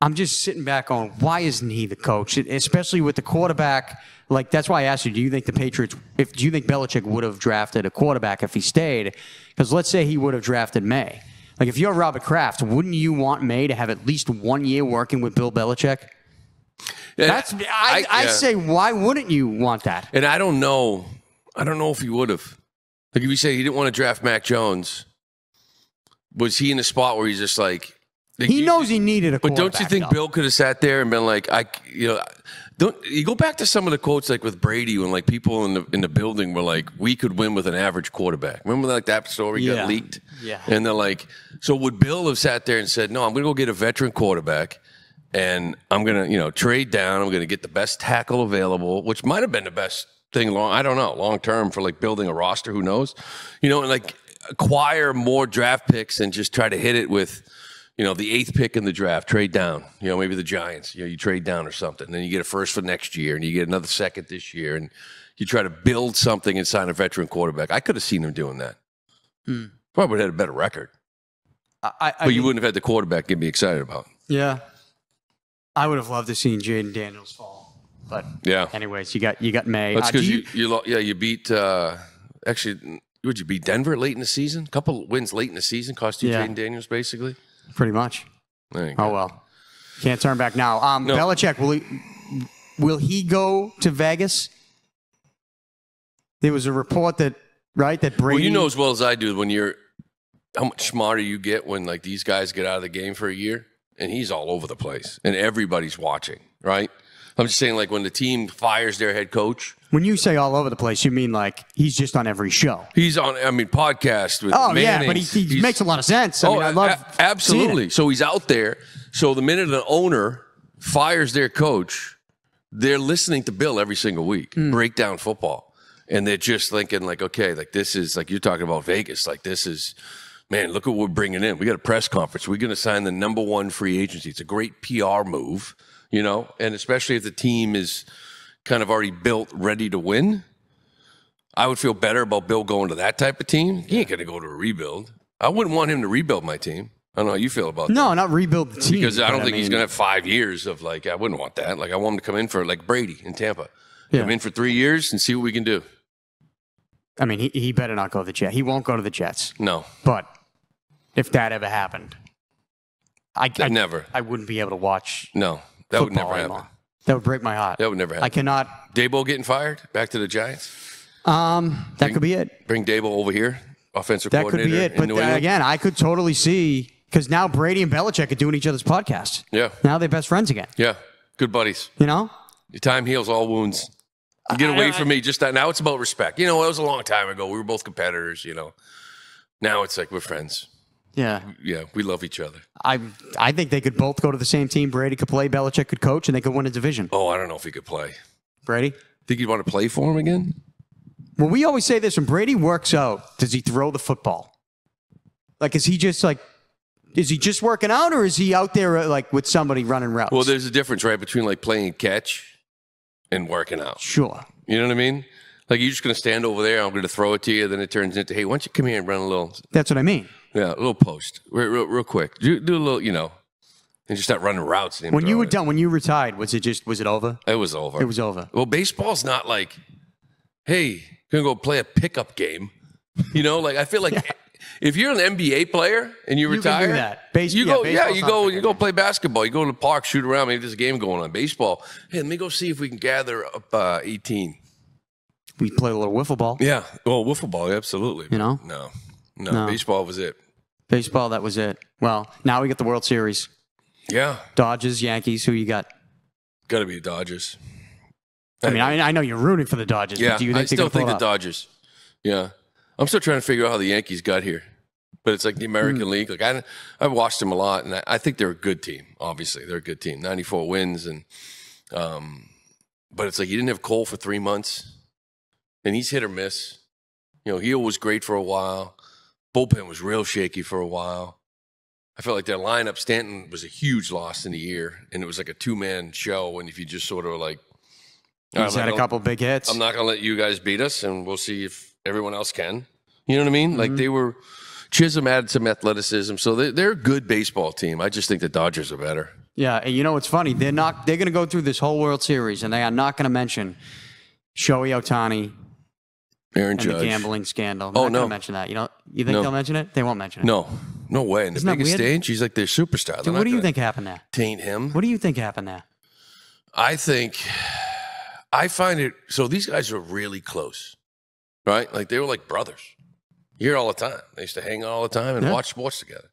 I'm just sitting back on why isn't he the coach, especially with the quarterback. Like that's why I asked you: Do you think the Patriots? If do you think Belichick would have drafted a quarterback if he stayed? Because let's say he would have drafted Maye. Like if you're Robert Kraft, wouldn't you want Maye to have at least one year working with Bill Belichick? That's I, I, yeah. say why wouldn't you want that? And I don't know. I don't know if he would have. Like if you say he didn't want to draft Mac Jones, was he in a spot where he's just like like He you- knows he needed a But don't you think though. Bill could have sat there and been like, I, you know, Don't you go back to some of the quotes like with Brady when like people in the in the building were like, "We could win with an average quarterback." Remember like that story Yeah. got leaked? Yeah. And they're like, "So would Bill have sat there and said, "No, I'm going to go get a veteran quarterback, and I'm going to you know trade down. I'm going to get the best tackle available, which might have been the best thing long. I don't know long term for like building a roster. Who knows? You know, and like acquire more draft picks and just try to hit it with." You know, the eighth pick in the draft, trade down. You know, maybe the Giants, you know, you trade down or something. And then you get a first for next year and you get another second this year and you try to build something and sign a veteran quarterback. I could have seen him doing that. Probably would have had a better record. I, I, But you wouldn't have had the quarterback get me excited about. Yeah. I would have loved to seen Jayden Daniels fall. But Yeah. anyways, you got you got Maye. That's Uh, because you, you, lo- yeah, you beat, uh, actually, would you beat Denver late in the season? A couple wins late in the season cost you Yeah. Jayden Daniels, basically. Pretty much. Oh go. well. Can't turn back now. Um No. Belichick, will he will he go to Vegas? There was a report that right that Brady Well, you know as well as I do when you're how much smarter you get when like these guys get out of the game for a year and he's all over the place and everybody's watching, right? I'm just saying like when the team fires their head coach, when you say all over the place, you mean like he's just on every show. he's on I mean podcast with Oh yeah, but he, he makes a lot of sense. I mean, I love a- absolutely. So he's out there. So the minute an owner fires their coach, they're listening to Bill every single week, Hmm. break down football. And they're just thinking like, okay, like this is like you're talking about Vegas. Like this is, man, look what we're bringing in. We got a press conference. We're going to sign the number one free agency. It's a great PR move, you know, and especially if the team is kind of already built, ready to win. I would feel better about Bill going to that type of team. He ain't going to go to a rebuild. I wouldn't want him to rebuild my team. I don't know how you feel about that. No, not rebuild the team. Because I don't think he's mean, going to have five years of like, I wouldn't want that. Like, I want him to come in for like Brady in Tampa. Yeah. Come in for three years and see what we can do. I mean, he, he better not go to the Jets. He won't go to the Jets. No, But if that ever happened, I, I never. I wouldn't be able to watch No, that would never happen. That would break my heart. That would never happen. I happen. cannot. Dabo getting fired back to the Giants. Um, that could be it. Bring Dabo over here, offensive That could be it. But New again, I could totally see because now Brady and Belichick are doing each other's podcast. Yeah, Now they're best friends again. yeah, good buddies. You know? Your time heals all wounds. You get I- away I- from me. Just that. Now it's about respect. You know, it was a long time ago. We were both competitors. You know, now it's like we're friends. Yeah. Yeah, we love each other. I I think they could both go to the same team. Brady could play, Belichick could coach, and they could win a division. Oh, I don't know if he could play. Brady. Think you'd want to play for him again? Well, we always say this: when Brady works out, does he throw the football? Like, is he just like, is he just working out, or is he out there uh, like with somebody running routes? Well, there's a difference, right, between like playing catch and working out. sure. You know what I mean? Like you're just gonna stand over there. I'm gonna throw it to you. Then it turns into, hey, why don't you come here and run a little, That's what I mean. Yeah, a little post, real, real, real quick. Do, do a little, you know, and just start running routes. When you were it. done, when you retired, was it just was it over? it was over. It was over. Well, baseball's not like, hey, gonna go play a pickup game. You know, like I feel like if you're an NBA player and you, You retire, do that. Base- you yeah, go, yeah, baseball's you go, you go play basketball. You go to the park, shoot around. Maybe there's a game going on. Baseball, hey, let me go see if we can gather up uh, 18. We play a little wiffle ball. Yeah, well, wiffle ball, absolutely. You know? no, no, No. baseball was it. Baseball, that was it. Well, now we get the World Series. Yeah, Dodgers, Yankees. Who you got? got to be Dodgers. I mean, I, I know you're rooting for the Dodgers. Yeah, but do you think I still think the off? Dodgers. Yeah, I'm still trying to figure out how the Yankees got here, but it's like the American Hmm. League. Like I, I watched them a lot, and I, I think they're a good team. Obviously, they're a good team. 94 wins, and um, but it's like you didn't have Cole for three months, and he's hit or miss. You know, Gil was great for a while. Bullpen was real shaky for a while. I felt like their lineup, Stanton was a huge loss in the year, and it was like a two man show. And if you just sort of like, He's I'm had a couple big hits. I'm not going to let you guys beat us, and we'll see if everyone else can. You know what I mean? Mm-hmm. Like they were, Chisholm added some athleticism, so they, they're a good baseball team. I just think the Dodgers are better. Yeah, and you know what's funny? They're not. They're going to go through this whole World Series, and they are not going to mention Shohei Ohtani Aaron and Judge. the gambling scandal. Oh, They're not no. mention that. You know, you think No. they'll mention it? They won't mention it. No, no way. In the Isn't that biggest stage, he's like their superstar. Dude, what do you think happened there? Taint him. What do you think happened there? I think, I find it. So these guys are really close, right? Like they were like brothers. Here all the time. They used to hang out all the time and Yeah. watch sports together.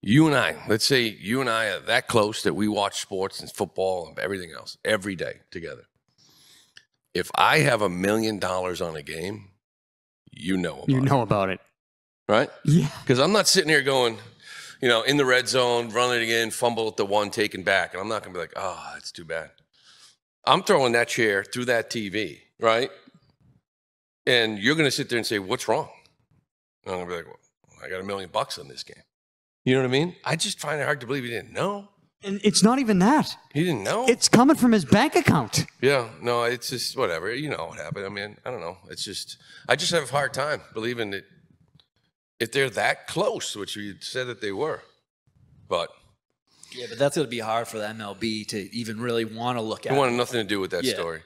You and I, let's say you and I are that close that we watch sports and football and everything else every day together. If I have a million dollars on a game, you know about You it, about it. right? Yeah. Because I'm not sitting here going, you know, in the red zone, running it again, fumble at the one, taken back. And I'm not going to be like, oh, it's too bad. I'm throwing that chair through that TV, right? And you're going to sit there and say, what's wrong? And I'm going to be like, well, I got a million bucks on this game. You know what I mean? I just find it hard to believe he didn't know. And it's not even that. He didn't know. It's coming from his bank account. yeah, no, it's just whatever. You know what happened. I mean, I don't know. It's just, I just have a hard time believing that if they're that close, which you said that they were. But Yeah, but that's going to be hard for the MLB to even really want to look at. It wanted nothing to do with that Yeah. story.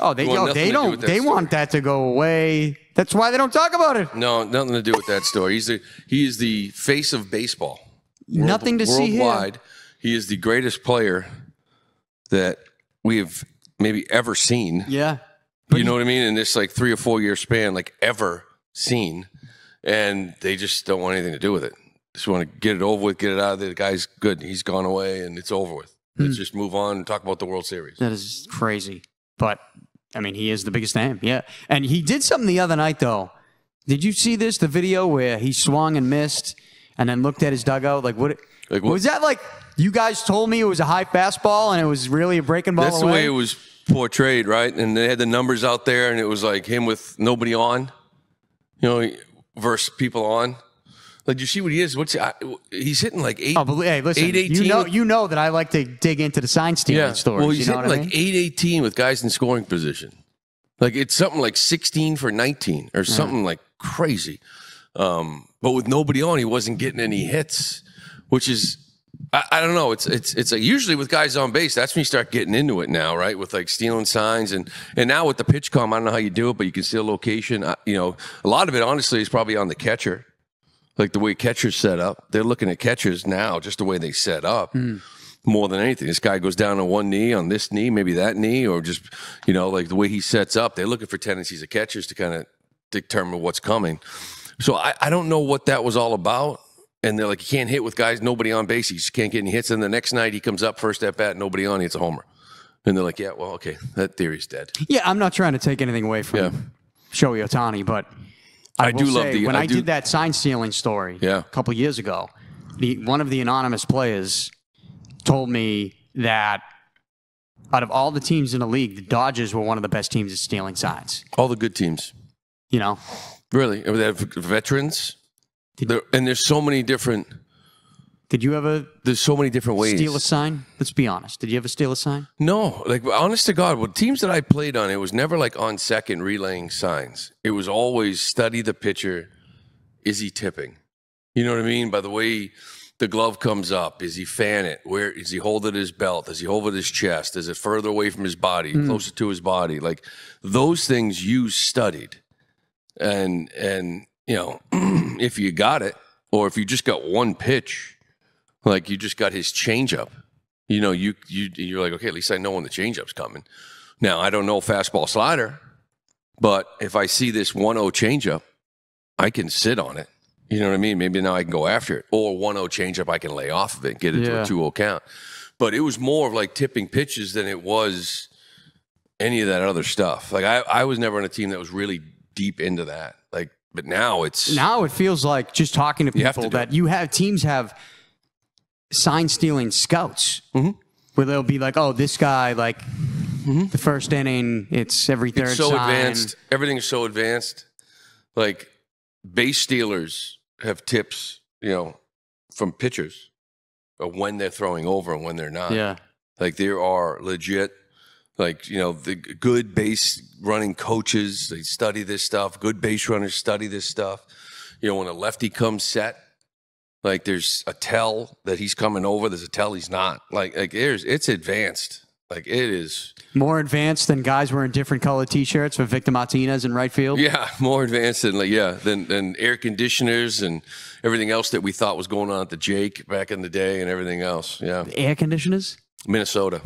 Oh, they You want nothing they do don't. with that They story. want that to go away. That's why they don't talk about it. No, nothing to do with that story. He's the he is the face of baseball. World- Nothing to see here. He is the greatest player that we have maybe ever seen. Yeah. you know what I mean? In this like three or four year span, like ever seen, and they just don't want anything to do with it. Just want to get it over with, get it out of there. The guy's good. He's gone away, and it's over with. Let's Hmm. just move on and talk about the World Series. That is crazy. But I mean, he is the biggest name. Yeah. And he did something the other night though. Did you see this? The video where he swung and missed and then looked at his dugout? Like what Like what- was that like you guys told me it was a high fastball and it was really a breaking ball That's the way it was portrayed, right? And they had the numbers out there, and it was like him with nobody on, you know, versus people on. Like, you see what he is? What's I, he's hitting like eight? Oh, but hey, listen, eight you know, you know that I like to dig into the sign stealing yeah. stories. Well, he's you know hitting what I like mean? eight eighteen with guys in scoring position. Like it's something like sixteen for nineteen or something like crazy. Um, but with nobody on, he wasn't getting any hits, which is I, I don't know. It's it's it's like usually with guys on base, that's when you start getting into it now, right? With like stealing signs and and now with the PitchCom, I don't know how you do it, but you can steal location. I, you know, a lot of it honestly is probably on the catcher, like the way catchers set up. They're looking at catchers now, just the way they set up. Hmm. More than anything, this guy goes down on one knee, on this knee, maybe that knee, or just you know, like the way he sets up. They're looking for tendencies of catchers to kind of determine what's coming. So I, I don't know what that was all about. And they're like, you can't hit with guys, nobody on base. You just can't get any hits. And the next night he comes up first at bat, nobody on, he hits a homer. And they're like, yeah, well, okay, that theory's dead. Yeah, I'm not trying to take anything away from Yeah. Shohei Ohtani, but I, I do love say, the- when I I, do- did that sign stealing story Yeah. a couple years ago. The, one of the anonymous players told me that out of all the teams in the league, the Dodgers were one of the best teams at stealing signs. All the good teams, You know, really. They have veterans. Did- There- and there's so many different, did you ever there's so many different ways. steal a sign? Let's be honest. Did you ever steal a sign? No, like honest to God, with teams that I played on, it was never like on second relaying signs. It was always study the pitcher. Is he tipping? You know what I mean? By the way the glove comes up, is he fan it? Where is he hold it his belt? Does he hold it his chest? Is it further away from his body, hmm. closer to his body? Like those things you studied. And and you know, if you got it, or if you just got one pitch, like you just got his changeup, you know, you you you're like, okay, at least I know when the changeup's coming. Now I don't know fastball slider, but if I see this 1-0 changeup, I can sit on it. You know what I mean? Maybe now I can go after it. Or 1-0 changeup, I can lay off of it, get it Yeah. to a 2-0 count. But it was more of like tipping pitches than it was any of that other stuff. Like I, I was never on a team that was really deep into that. But now it's Now it feels like just talking to You to people do that you have teams have sign stealing scouts Mhm. where they'll be like, oh, this guy, like the first inning, it's every third Mm-hmm. it's so sign. advanced. Everything's so advanced. Like base stealers have tips, you know, from pitchers of when they're throwing over and when they're not. Yeah. Like there are legit, like you know, the good base running coaches. They study this stuff. Good base runners study this stuff. You know, when a lefty comes set, like there's a tell that he's coming over. There's a tell he's not. Like like there's it's advanced. Like it is. More advanced than guys wearing different colored T-shirts for Victor Martinez in right field. Yeah, more advanced than like yeah than than air conditioners and everything else that we thought was going on at the Jake back in the day and everything else. Yeah, Air conditioners? Minnesota.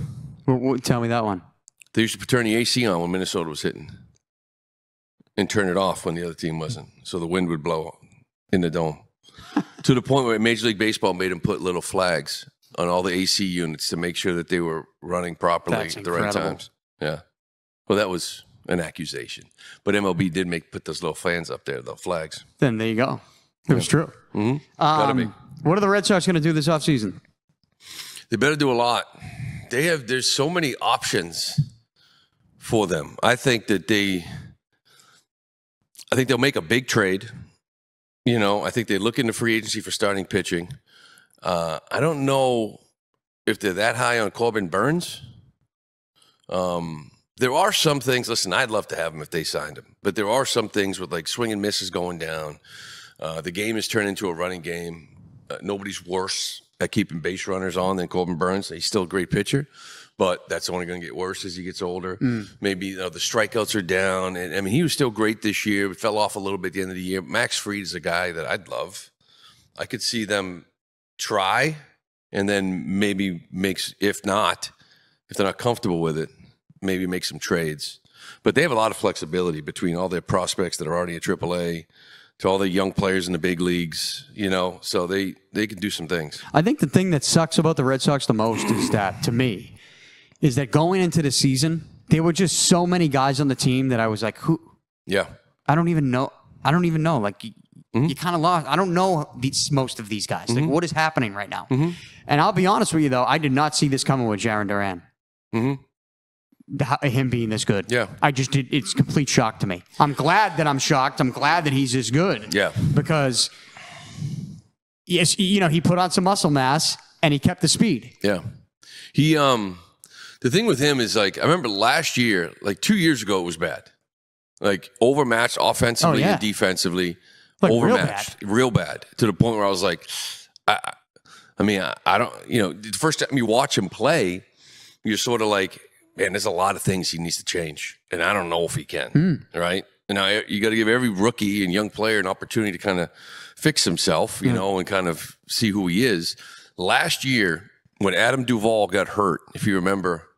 W- w- tell me that one. They used to turn the AC on when Minnesota was hitting, and turn it off when the other team wasn't, so the wind would blow in the dome. to the point where Major League Baseball made them put little flags on all the AC units to make sure that they were running properly That's at the right times. Yeah. Well, that was an accusation, but MLB did make put those little fans up there, the flags. Then there you go. It was true. Mm-hmm. Um. What are the Red Sox going to do this offseason? They better do a lot. They have there's so many options for them. I think that they I think they'll make a big trade. You know, I think they look into free agency for starting pitching. Uh, I don't know if they're that high on Corbin Burnes. Um, there are some things. Listen, I'd love to have him if they signed him, but there are some things with like swing and misses going down. Uh, the game has turned into a running game. Uh, nobody's worse at keeping base runners on than Corbin Burnes. He's still a great pitcher, but that's only going to get worse as he gets older. Hmm. Maybe you know, the strikeouts are down. And I mean, he was still great this year. But fell off a little bit at the end of the year. Max Fried is a guy that I'd love. I could see them try and then maybe makes if not if they're not comfortable with it maybe make some trades but they have a lot of flexibility between all their prospects that are already at AAA to all the young players in the big leagues you know so they they can do some things I think the thing that sucks about the Red Sox the most is that, to me, is that going into the season, there were just so many guys on the team that I was like, who? yeah I don't even know. I don't even know. Like, you, Mm-hmm. you kind of lost. I don't know these, most of these guys. Like, what is happening right now? Mm-hmm. And I'll be honest with you, though, I did not see this coming with Jarren Duran. Mhm. The- Him being this good. Yeah. I just did. It's complete shock to me. I'm glad that I'm shocked. I'm glad that he's this good. Yeah. Because, yes, you know, he put on some muscle mass and he kept the speed. Yeah. He um the thing with him is like I remember last year, like two years ago it was bad. Like overmatched offensively Oh, yeah. and defensively. Like, real overmatched. Real bad. To the point where I was like, I I- mean, I, I don't you know, the first time you watch him play, you're sort of like, man, there's a lot of things he needs to change. And I don't know if he can. Hmm. Right? And I, you got to give every rookie and young player an opportunity to kind of fix himself, you know, and kind of see who he is. Last year, when Adam Duvall got hurt, if you remember,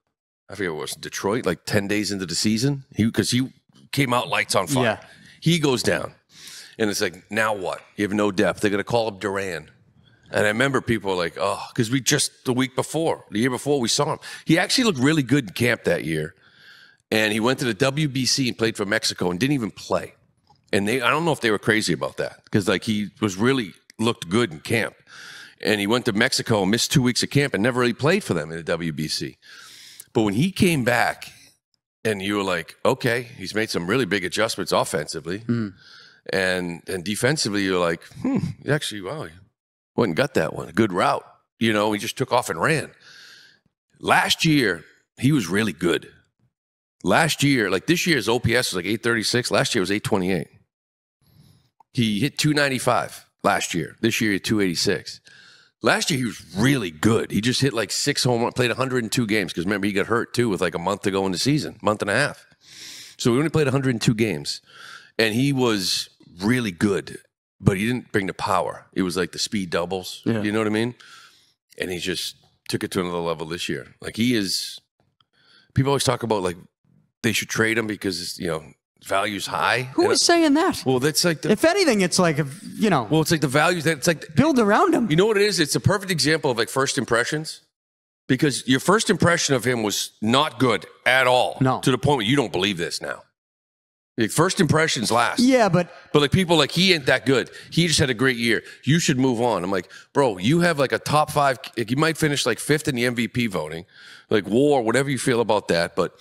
I forget what it was Detroit, like 10 days into the season, he because he came out lights on fire. Yeah. He goes down. And it's like, now what? You have no depth. They're going to call up Duran. And I remember people were like, oh, because we just the week before, the year before, we saw him. He actually looked really good in camp that year. And he went to the WBC and played for Mexico and didn't even play. And they, I don't know if they were crazy about that because like he was really looked good in camp. And he went to Mexico and missed two weeks of camp and never really played for them in the WBC. But when he came back, and you were like, okay, he's made some really big adjustments offensively, and and defensively, you're like, hmm, actually, wow, he went and got that one, a good route. You know, he just took off and ran. Last year, he was really good. Last year, like this year's OPS was like 836. Last year was 828. He hit 295 last year. This year, he 286. Last year, he was really good. He just hit like six home run, played 102 games because remember, he got hurt too with like a month to go in the season, month and a half. So he only played 102 games. And he was really good, but he didn't bring the power. It was like the speed doubles. Yeah. You know what I mean? And he just took it to another level this year. Like he is, people always talk about like they should trade him because, you know, value's high. Who And saying that? well, that's like the, If anything, it's like, you know, well, it's like the values that it's like build around him. you know what it is? It's a perfect example of like first impressions. Because your first impression of him was not good at all. No. To the point where you don't believe this now. Like first impressions last. Yeah, but But like people like he ain't that good. He just had a great year. You should move on. I'm like, bro, you have like a top five. Like you might finish like fifth in the MVP voting, like War, whatever you feel about that. But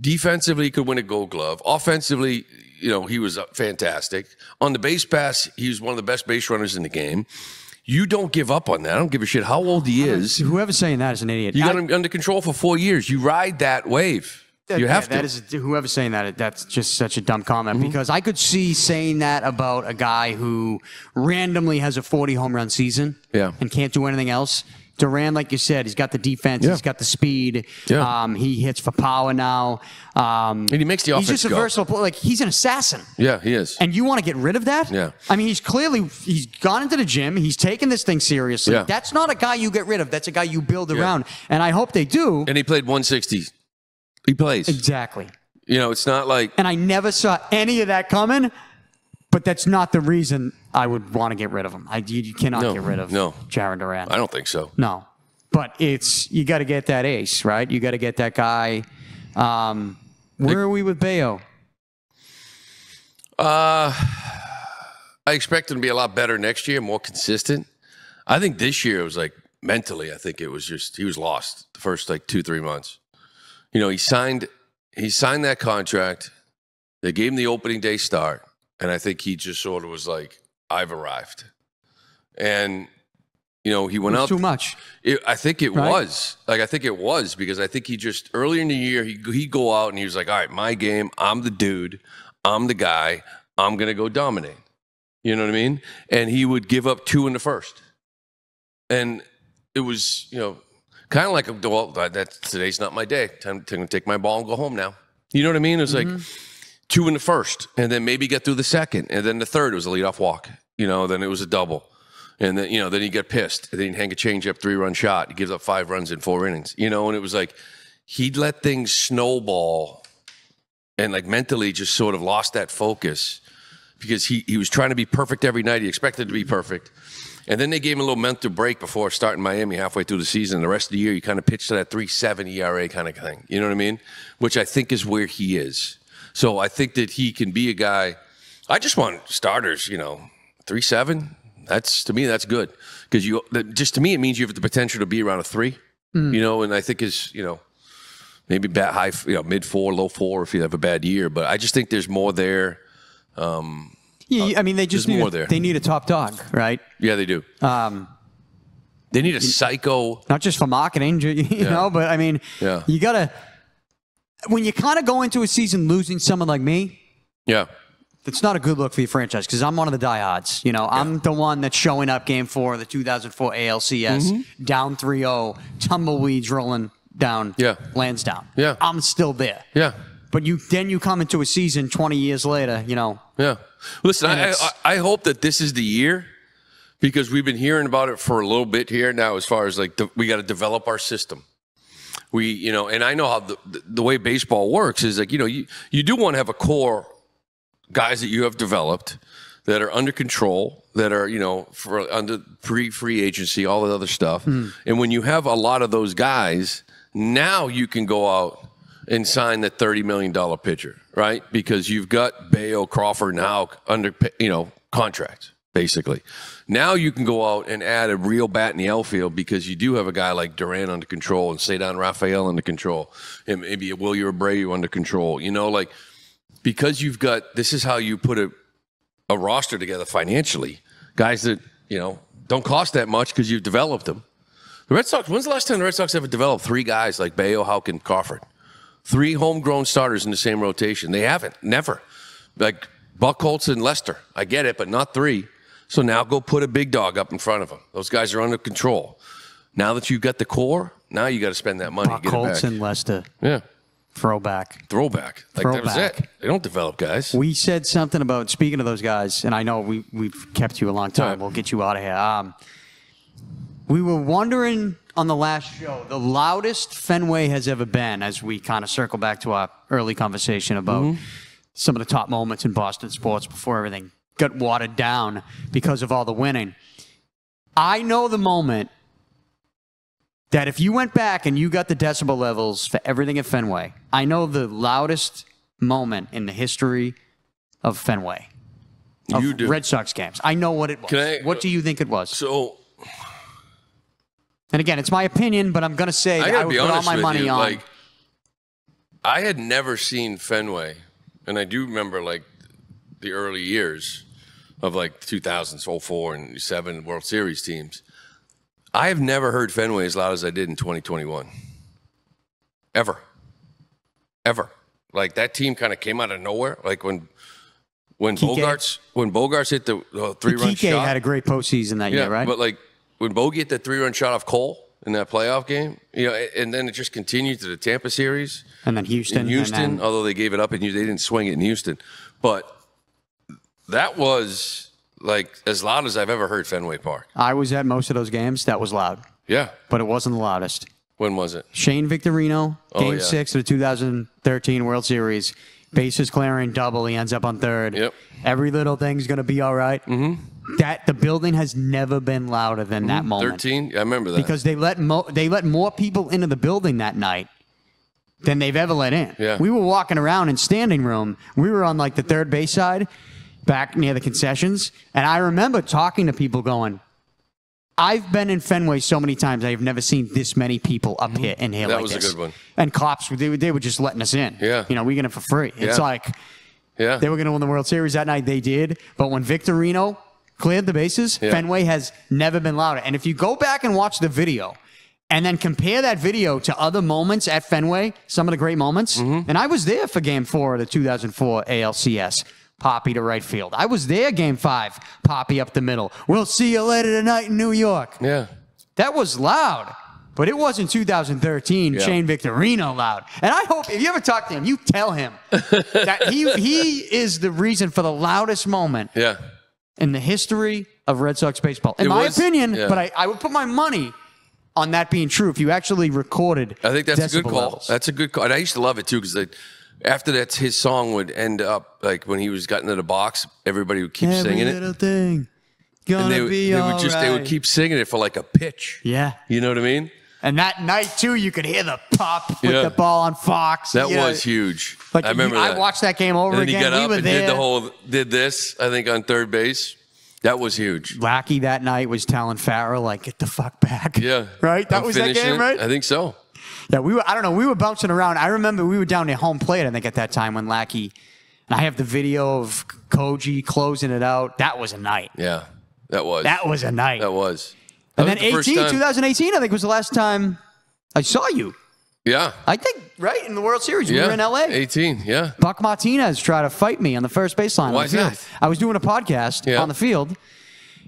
defensively, he could win a Gold Glove. Offensively, you know, he was uh, fantastic. On the base pass, he was one of the best base runners in the game. You don't give up on that. I don't give a shit how old he is. whoever's saying that is an idiot. You got I- him under control for four years. You ride that wave. You have that to. is whoever's saying that. That's just such a dumb comment Mm-hmm. because I could see saying that about a guy who randomly has a 40 home run season, Yeah. and can't do anything else. Duran, like you said, he's got the defense, Yeah. he's got the speed. Yeah. Um, he hits for power now. Um, and he makes the he's offense just a versatile player. Like he's an assassin. Yeah, he is. And you want to get rid of that? Yeah. I mean, he's clearly he's gone into the gym. He's taken this thing seriously. Yeah. That's not a guy you get rid of. That's a guy you build around. And I hope they do. and he played 160. He plays. Exactly. You know, it's not like And I never saw any of that coming but that's not the reason I would want to get rid of him. I, you, you cannot No, get rid of no. Jarren Duran. I don't think so. No, but it's you got to get that ace, right? You got to get that guy. Um, where are we with Bello? Uh, I expect him to be a lot better next year, more consistent. I think this year it was like mentally. I think it was just he was lost the first like two three months. You know, he signed he signed that contract. They gave him the opening day start, and I think he just sort of was like, "I've arrived," and you know he went out Too much. it, I think it Right? was like I think it was because I think he just earlier in the year he he go out and he was like, all right, my game, I'm the dude, I'm the guy, I'm gonna go dominate. You know what I mean? And he would give up two in the first, and it was you know kind of like well that that- today's not my day. Time to take my ball and go home now. You know what I mean? It was like mm-hmm. Two in the first, and then maybe get through the second, and then the third was a leadoff walk. You know, then it was a double. And then, you know, then he get pissed. And then he'd hang a changeup three run shot. He gives up five runs in four innings. You know, and it was like he'd let things snowball and like mentally just sort of lost that focus because he, he was trying to be perfect every night. He expected to be perfect. And then they gave him a little mental break before starting Miami halfway through the season. The rest of the year, he kind of pitched to that 3.7 ERA kind of thing. You know what I mean? Which I think is where he is. So I think that he can be a guy. I just want starters, you know, three seven. That's to me, that's good because you just to me, it means you have the potential to be around a three, you know, and I think is, you know, maybe bat high, you know, mid four, low four if you have a bad year. But I just think there's more there. Um, yeah, I mean they just need more a, there. they need a top dog, right? Yeah, they do. Um, They need a psycho. not just for marketing, you you know, but I mean, Yeah. you gotta when you kind of go into a season losing someone like me. Yeah. It's not a good look for your franchise because I'm one of the diehards. You know, I'm the one that's showing up game four of the 2004 ALCS, Mm-hmm. down 3 0, tumbleweeds rolling down Yeah. Lansdowne. Yeah. I'm still there. Yeah. But you then you come into a season 20 years later, you know, Yeah. Listen, I, I, I hope that this is the year because we've been hearing about it for a little bit here now, as far as like the, we got to develop our system. We, you know, and I know how the, the, way baseball works is like, you know, you, you do want to have a core guys that you have developed that are under control, that are, you know, for under pre free agency, all the other stuff. Hmm. And when you have a lot of those guys, now you can go out and sign the $30 million pitcher, right? Because you've got Bello Crawford now under, you know, contracts, basically. Now you can go out and add a real bat in the outfield because you do have a guy like Duran under control and Ceddanne Rafaela under control and maybe a Wilyer Abreu under control. You know, like because you've got this is how you put a, a roster together financially. Guys that, you know, don't cost that much because you've developed them. The Red Sox, when's the last time the Red Sox ever developed three guys like Bello, Houck, Crawford? Three homegrown starters in the same rotation. They haven't. Never. Like Buchholz and Lester. I get it, but not three. So now go put a big dog up in front of them. Those guys are under control. Now that you've got the core, now you got to spend that money to Buck get it Holtz back. and Lester yeah. throwback. Throwback. Like that was it. They don't develop guys. We said something about speaking of those guys, and I know we we've kept you a long time. Right. We'll get you out of here. Um, we were wondering on the last show the loudest Fenway has ever been, as we kind of circle back to our early conversation about Mm-hmm. some of the top moments in Boston sports before everything got watered down because of all the winning. I know the moment that if you went back and you got the decibel levels for everything at Fenway, I know the loudest moment in the history of Fenway. Of You do. Red Sox games. I know what it was. I- what do you think it was? So And again, it's my opinion, but I'm going to say I I, would put all my money you. on. Like, I had never seen Fenway, and I do remember like the early years of like 2000s, 04 and 7 World Series teams. I have never heard Fenway as loud as I did in 2021. Ever. Ever. Like that team kind of came out of nowhere. Like when when Kike. Bogaerts when Bogaerts hit the, the three run Kike shot. had a great postseason that year, right? But like when Bogey hit that three run shot off Cole in that playoff game, you know, and then it just continued to the Tampa series and then Houston. Houston, And then, although they gave it up and they didn't swing it in Houston. But that was like as loud as I've ever heard Fenway Park. I was at most of those games. That was loud, Yeah. but it wasn't the loudest. When was it? Shane Victorino, Oh, Game yeah. Six of the 2013 World Series. bases clearing double. He ends up on third. Yep. Every little thing's gonna be all right. Mm-hmm. That the building has never been louder than that moment Thirteen. I remember that. because they let mo- they let more people into the building that night than they've ever let in. Yeah. We were walking around in standing room. We were on like the third base side, back near the concessions, and I remember talking to people going. I've been in Fenway so many times. I've never seen this many people up here in here That like was a good one. And cops, they, were- they were just letting us in. Yeah. you know, we get it for free. It's Yeah. like yeah. they were going to win the World Series that night. They did. But when Victorino cleared the bases, Yeah. Fenway has never been louder. And if you go back and watch the video and then compare that video to other moments at Fenway, some of the great moments, Mm-hmm. and I was there for game four of the 2004 ALCS. Papi to right field. I was there game five. Papi up the middle. We'll see you later tonight in New York. yeah. That was loud. But it wasn't 2013 Yeah. Shane Victorino loud. And I hope if you ever talk to him, you tell him that he he is the reason for the loudest moment Yeah. in the history of Red Sox baseball. In It my was- opinion, yeah. but I, I would put my money on that being true if you actually recorded I think that's a good call. levels. That's a good call. And I used to love it too because after that, his song would end up like when he was got into the box, everybody would keep Every singing it, little thing gonna and they, be they would just they would keep singing it for like a pitch. Yeah. You know what I mean? And that night too, you could hear the pop with Yeah. the ball on Fox. That you was huge. I remember I that. watched that game over and then he got we up and there. did the whole did this. I think on third base. That was huge. Lackey that night was telling Farrell like, "Get the fuck back." Yeah. right. That I'm was that game, it. right? I think so. Yeah, we were. I don't know. We were bouncing around. I remember we were down near home plate. I think at that time when Lackey, and I have the video of Koji closing it out. That was a night. Yeah. That was. That was a night. That was. and That then was the 18, 2018, I think was the last time I saw you. Yeah. I think right in the World Series. We Yeah. were in LA. 18. Yeah. Buck Martinez tried to fight me on the first baseline. Why the I was doing a podcast Yeah. on the field,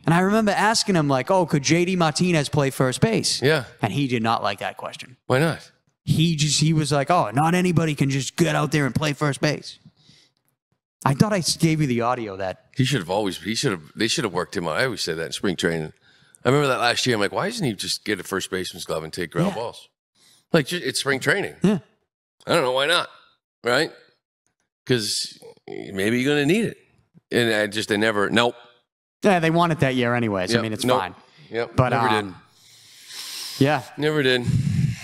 and I remember asking him like, "Oh, could JD Martinez play first base?" Yeah. and he did not like that question. Why not? He just he was like, "Oh, not anybody can just get out there and play first base." I thought I gave you the audio that He should have always. He should have. They should have worked him out. I always say that in spring training. I remember that last year. I'm like, why doesn't he just get a first baseman's glove and take ground Yeah. balls? Like it's spring training. Yeah. I don't know why not. Right? Because maybe you're gonna need it. And I just they never. Nope. yeah they won it that year anyways. I mean, it's Nope. fine. Yep. But, never um, Yeah. Never did.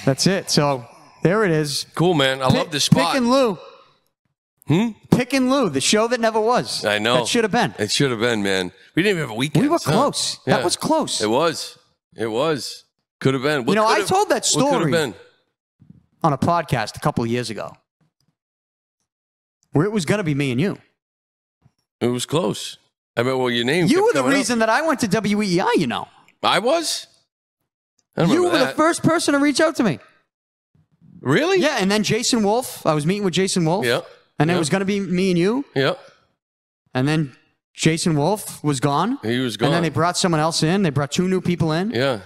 that's it. So there it is. Cool, man. I love this spot. Pick and Lou. Hmm? Pick and Lou, the show that never was. I know. That should have been. It should have been, man. We didn't even have a weekend. We were huh? close. Yeah. That was close. It was. It was. Could have been. What You know, I told that What could have story. on a podcast a couple of years ago where it was going to be me and you. It was close. I mean, well, your name. You were the coming up. reason that I went to WEEI, you know. I was. I You were remember the first person to reach out to me. Really? Yeah, and then Jason Wolfe. I was meeting with Jason Wolfe. Yeah. And it was going to be me and you. Yeah. And then Jason Wolfe was gone. He was gone. And then they brought someone else in. They brought two new people in. yeah.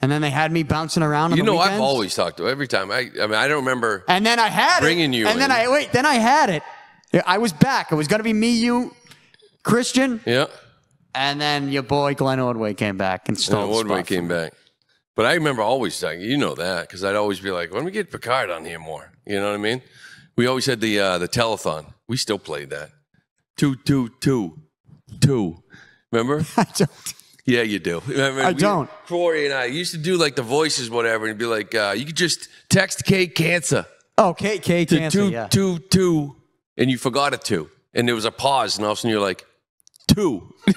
And then they had me bouncing around on You know, I've always talked to every time. I. I mean, I don't remember. And then I had Bringing it. you And then. I, wait, then I had it. I was back. It was going to be me, you, Christian. Yeah. And then your boy Glenn Ordway came back and stole Woodway spot. came back. But I remember always saying, you know that, because I'd always be like, when we get Picard on here more, you know what I mean? We always had the uh, the telethon. We still played that. Two, two, two, two. Remember? I don't. Yeah, you do. Remember, I we- don't. Corey and I used to do like the voices, whatever, and be like, uh, you could just text K cancer Oh, K K to cancer. two, yeah. two, two, and you forgot a two, and there was a pause, and all of a sudden you're like, two.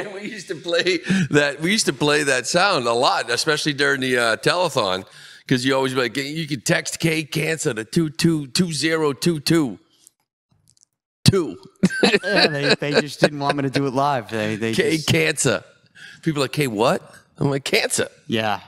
and we used to play that. We used to play that sound a lot, especially during the uh, telethon, because you always be like, you could text K cancer to two, two, two zero, two, two. Two. yeah, they, they just didn't want me to do it live. They they K just, cancer. People are like, K what? I'm like, cancer. yeah.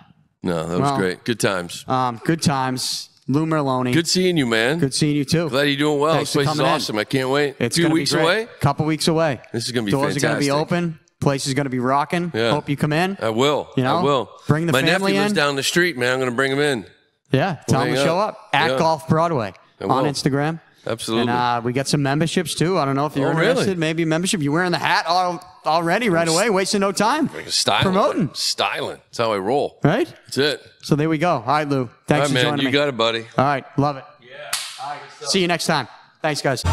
No, that was Well- great. Good times. Um, good times. Lou Merloni. Good seeing you, man. Good seeing you too. Glad you're doing well. Thanks this place is coming in. awesome. I can't wait. It's a few weeks be great. away. A couple weeks away. This is gonna be Doors are gonna be open. Place is gonna be rocking. Yeah. Hope you come in. I will. You know, I will. bring the My family nephew lives in. down the street, man. I'm going to bring him in. Yeah. Tell them to show up at Yeah. Golf Broadway I on will. Instagram. Absolutely. And uh, we got some memberships too. I don't know if you're Oh, really? interested. Maybe membership. You're wearing the hat al- already right away, wasting no time. Styling. Promoting. Styling. That's how I roll. Right? That's it. So there we go. All right, Lou. All Thanks right, for man. joining You me. got it, buddy. All right. Love it. Yeah. See you next time. Thanks, guys.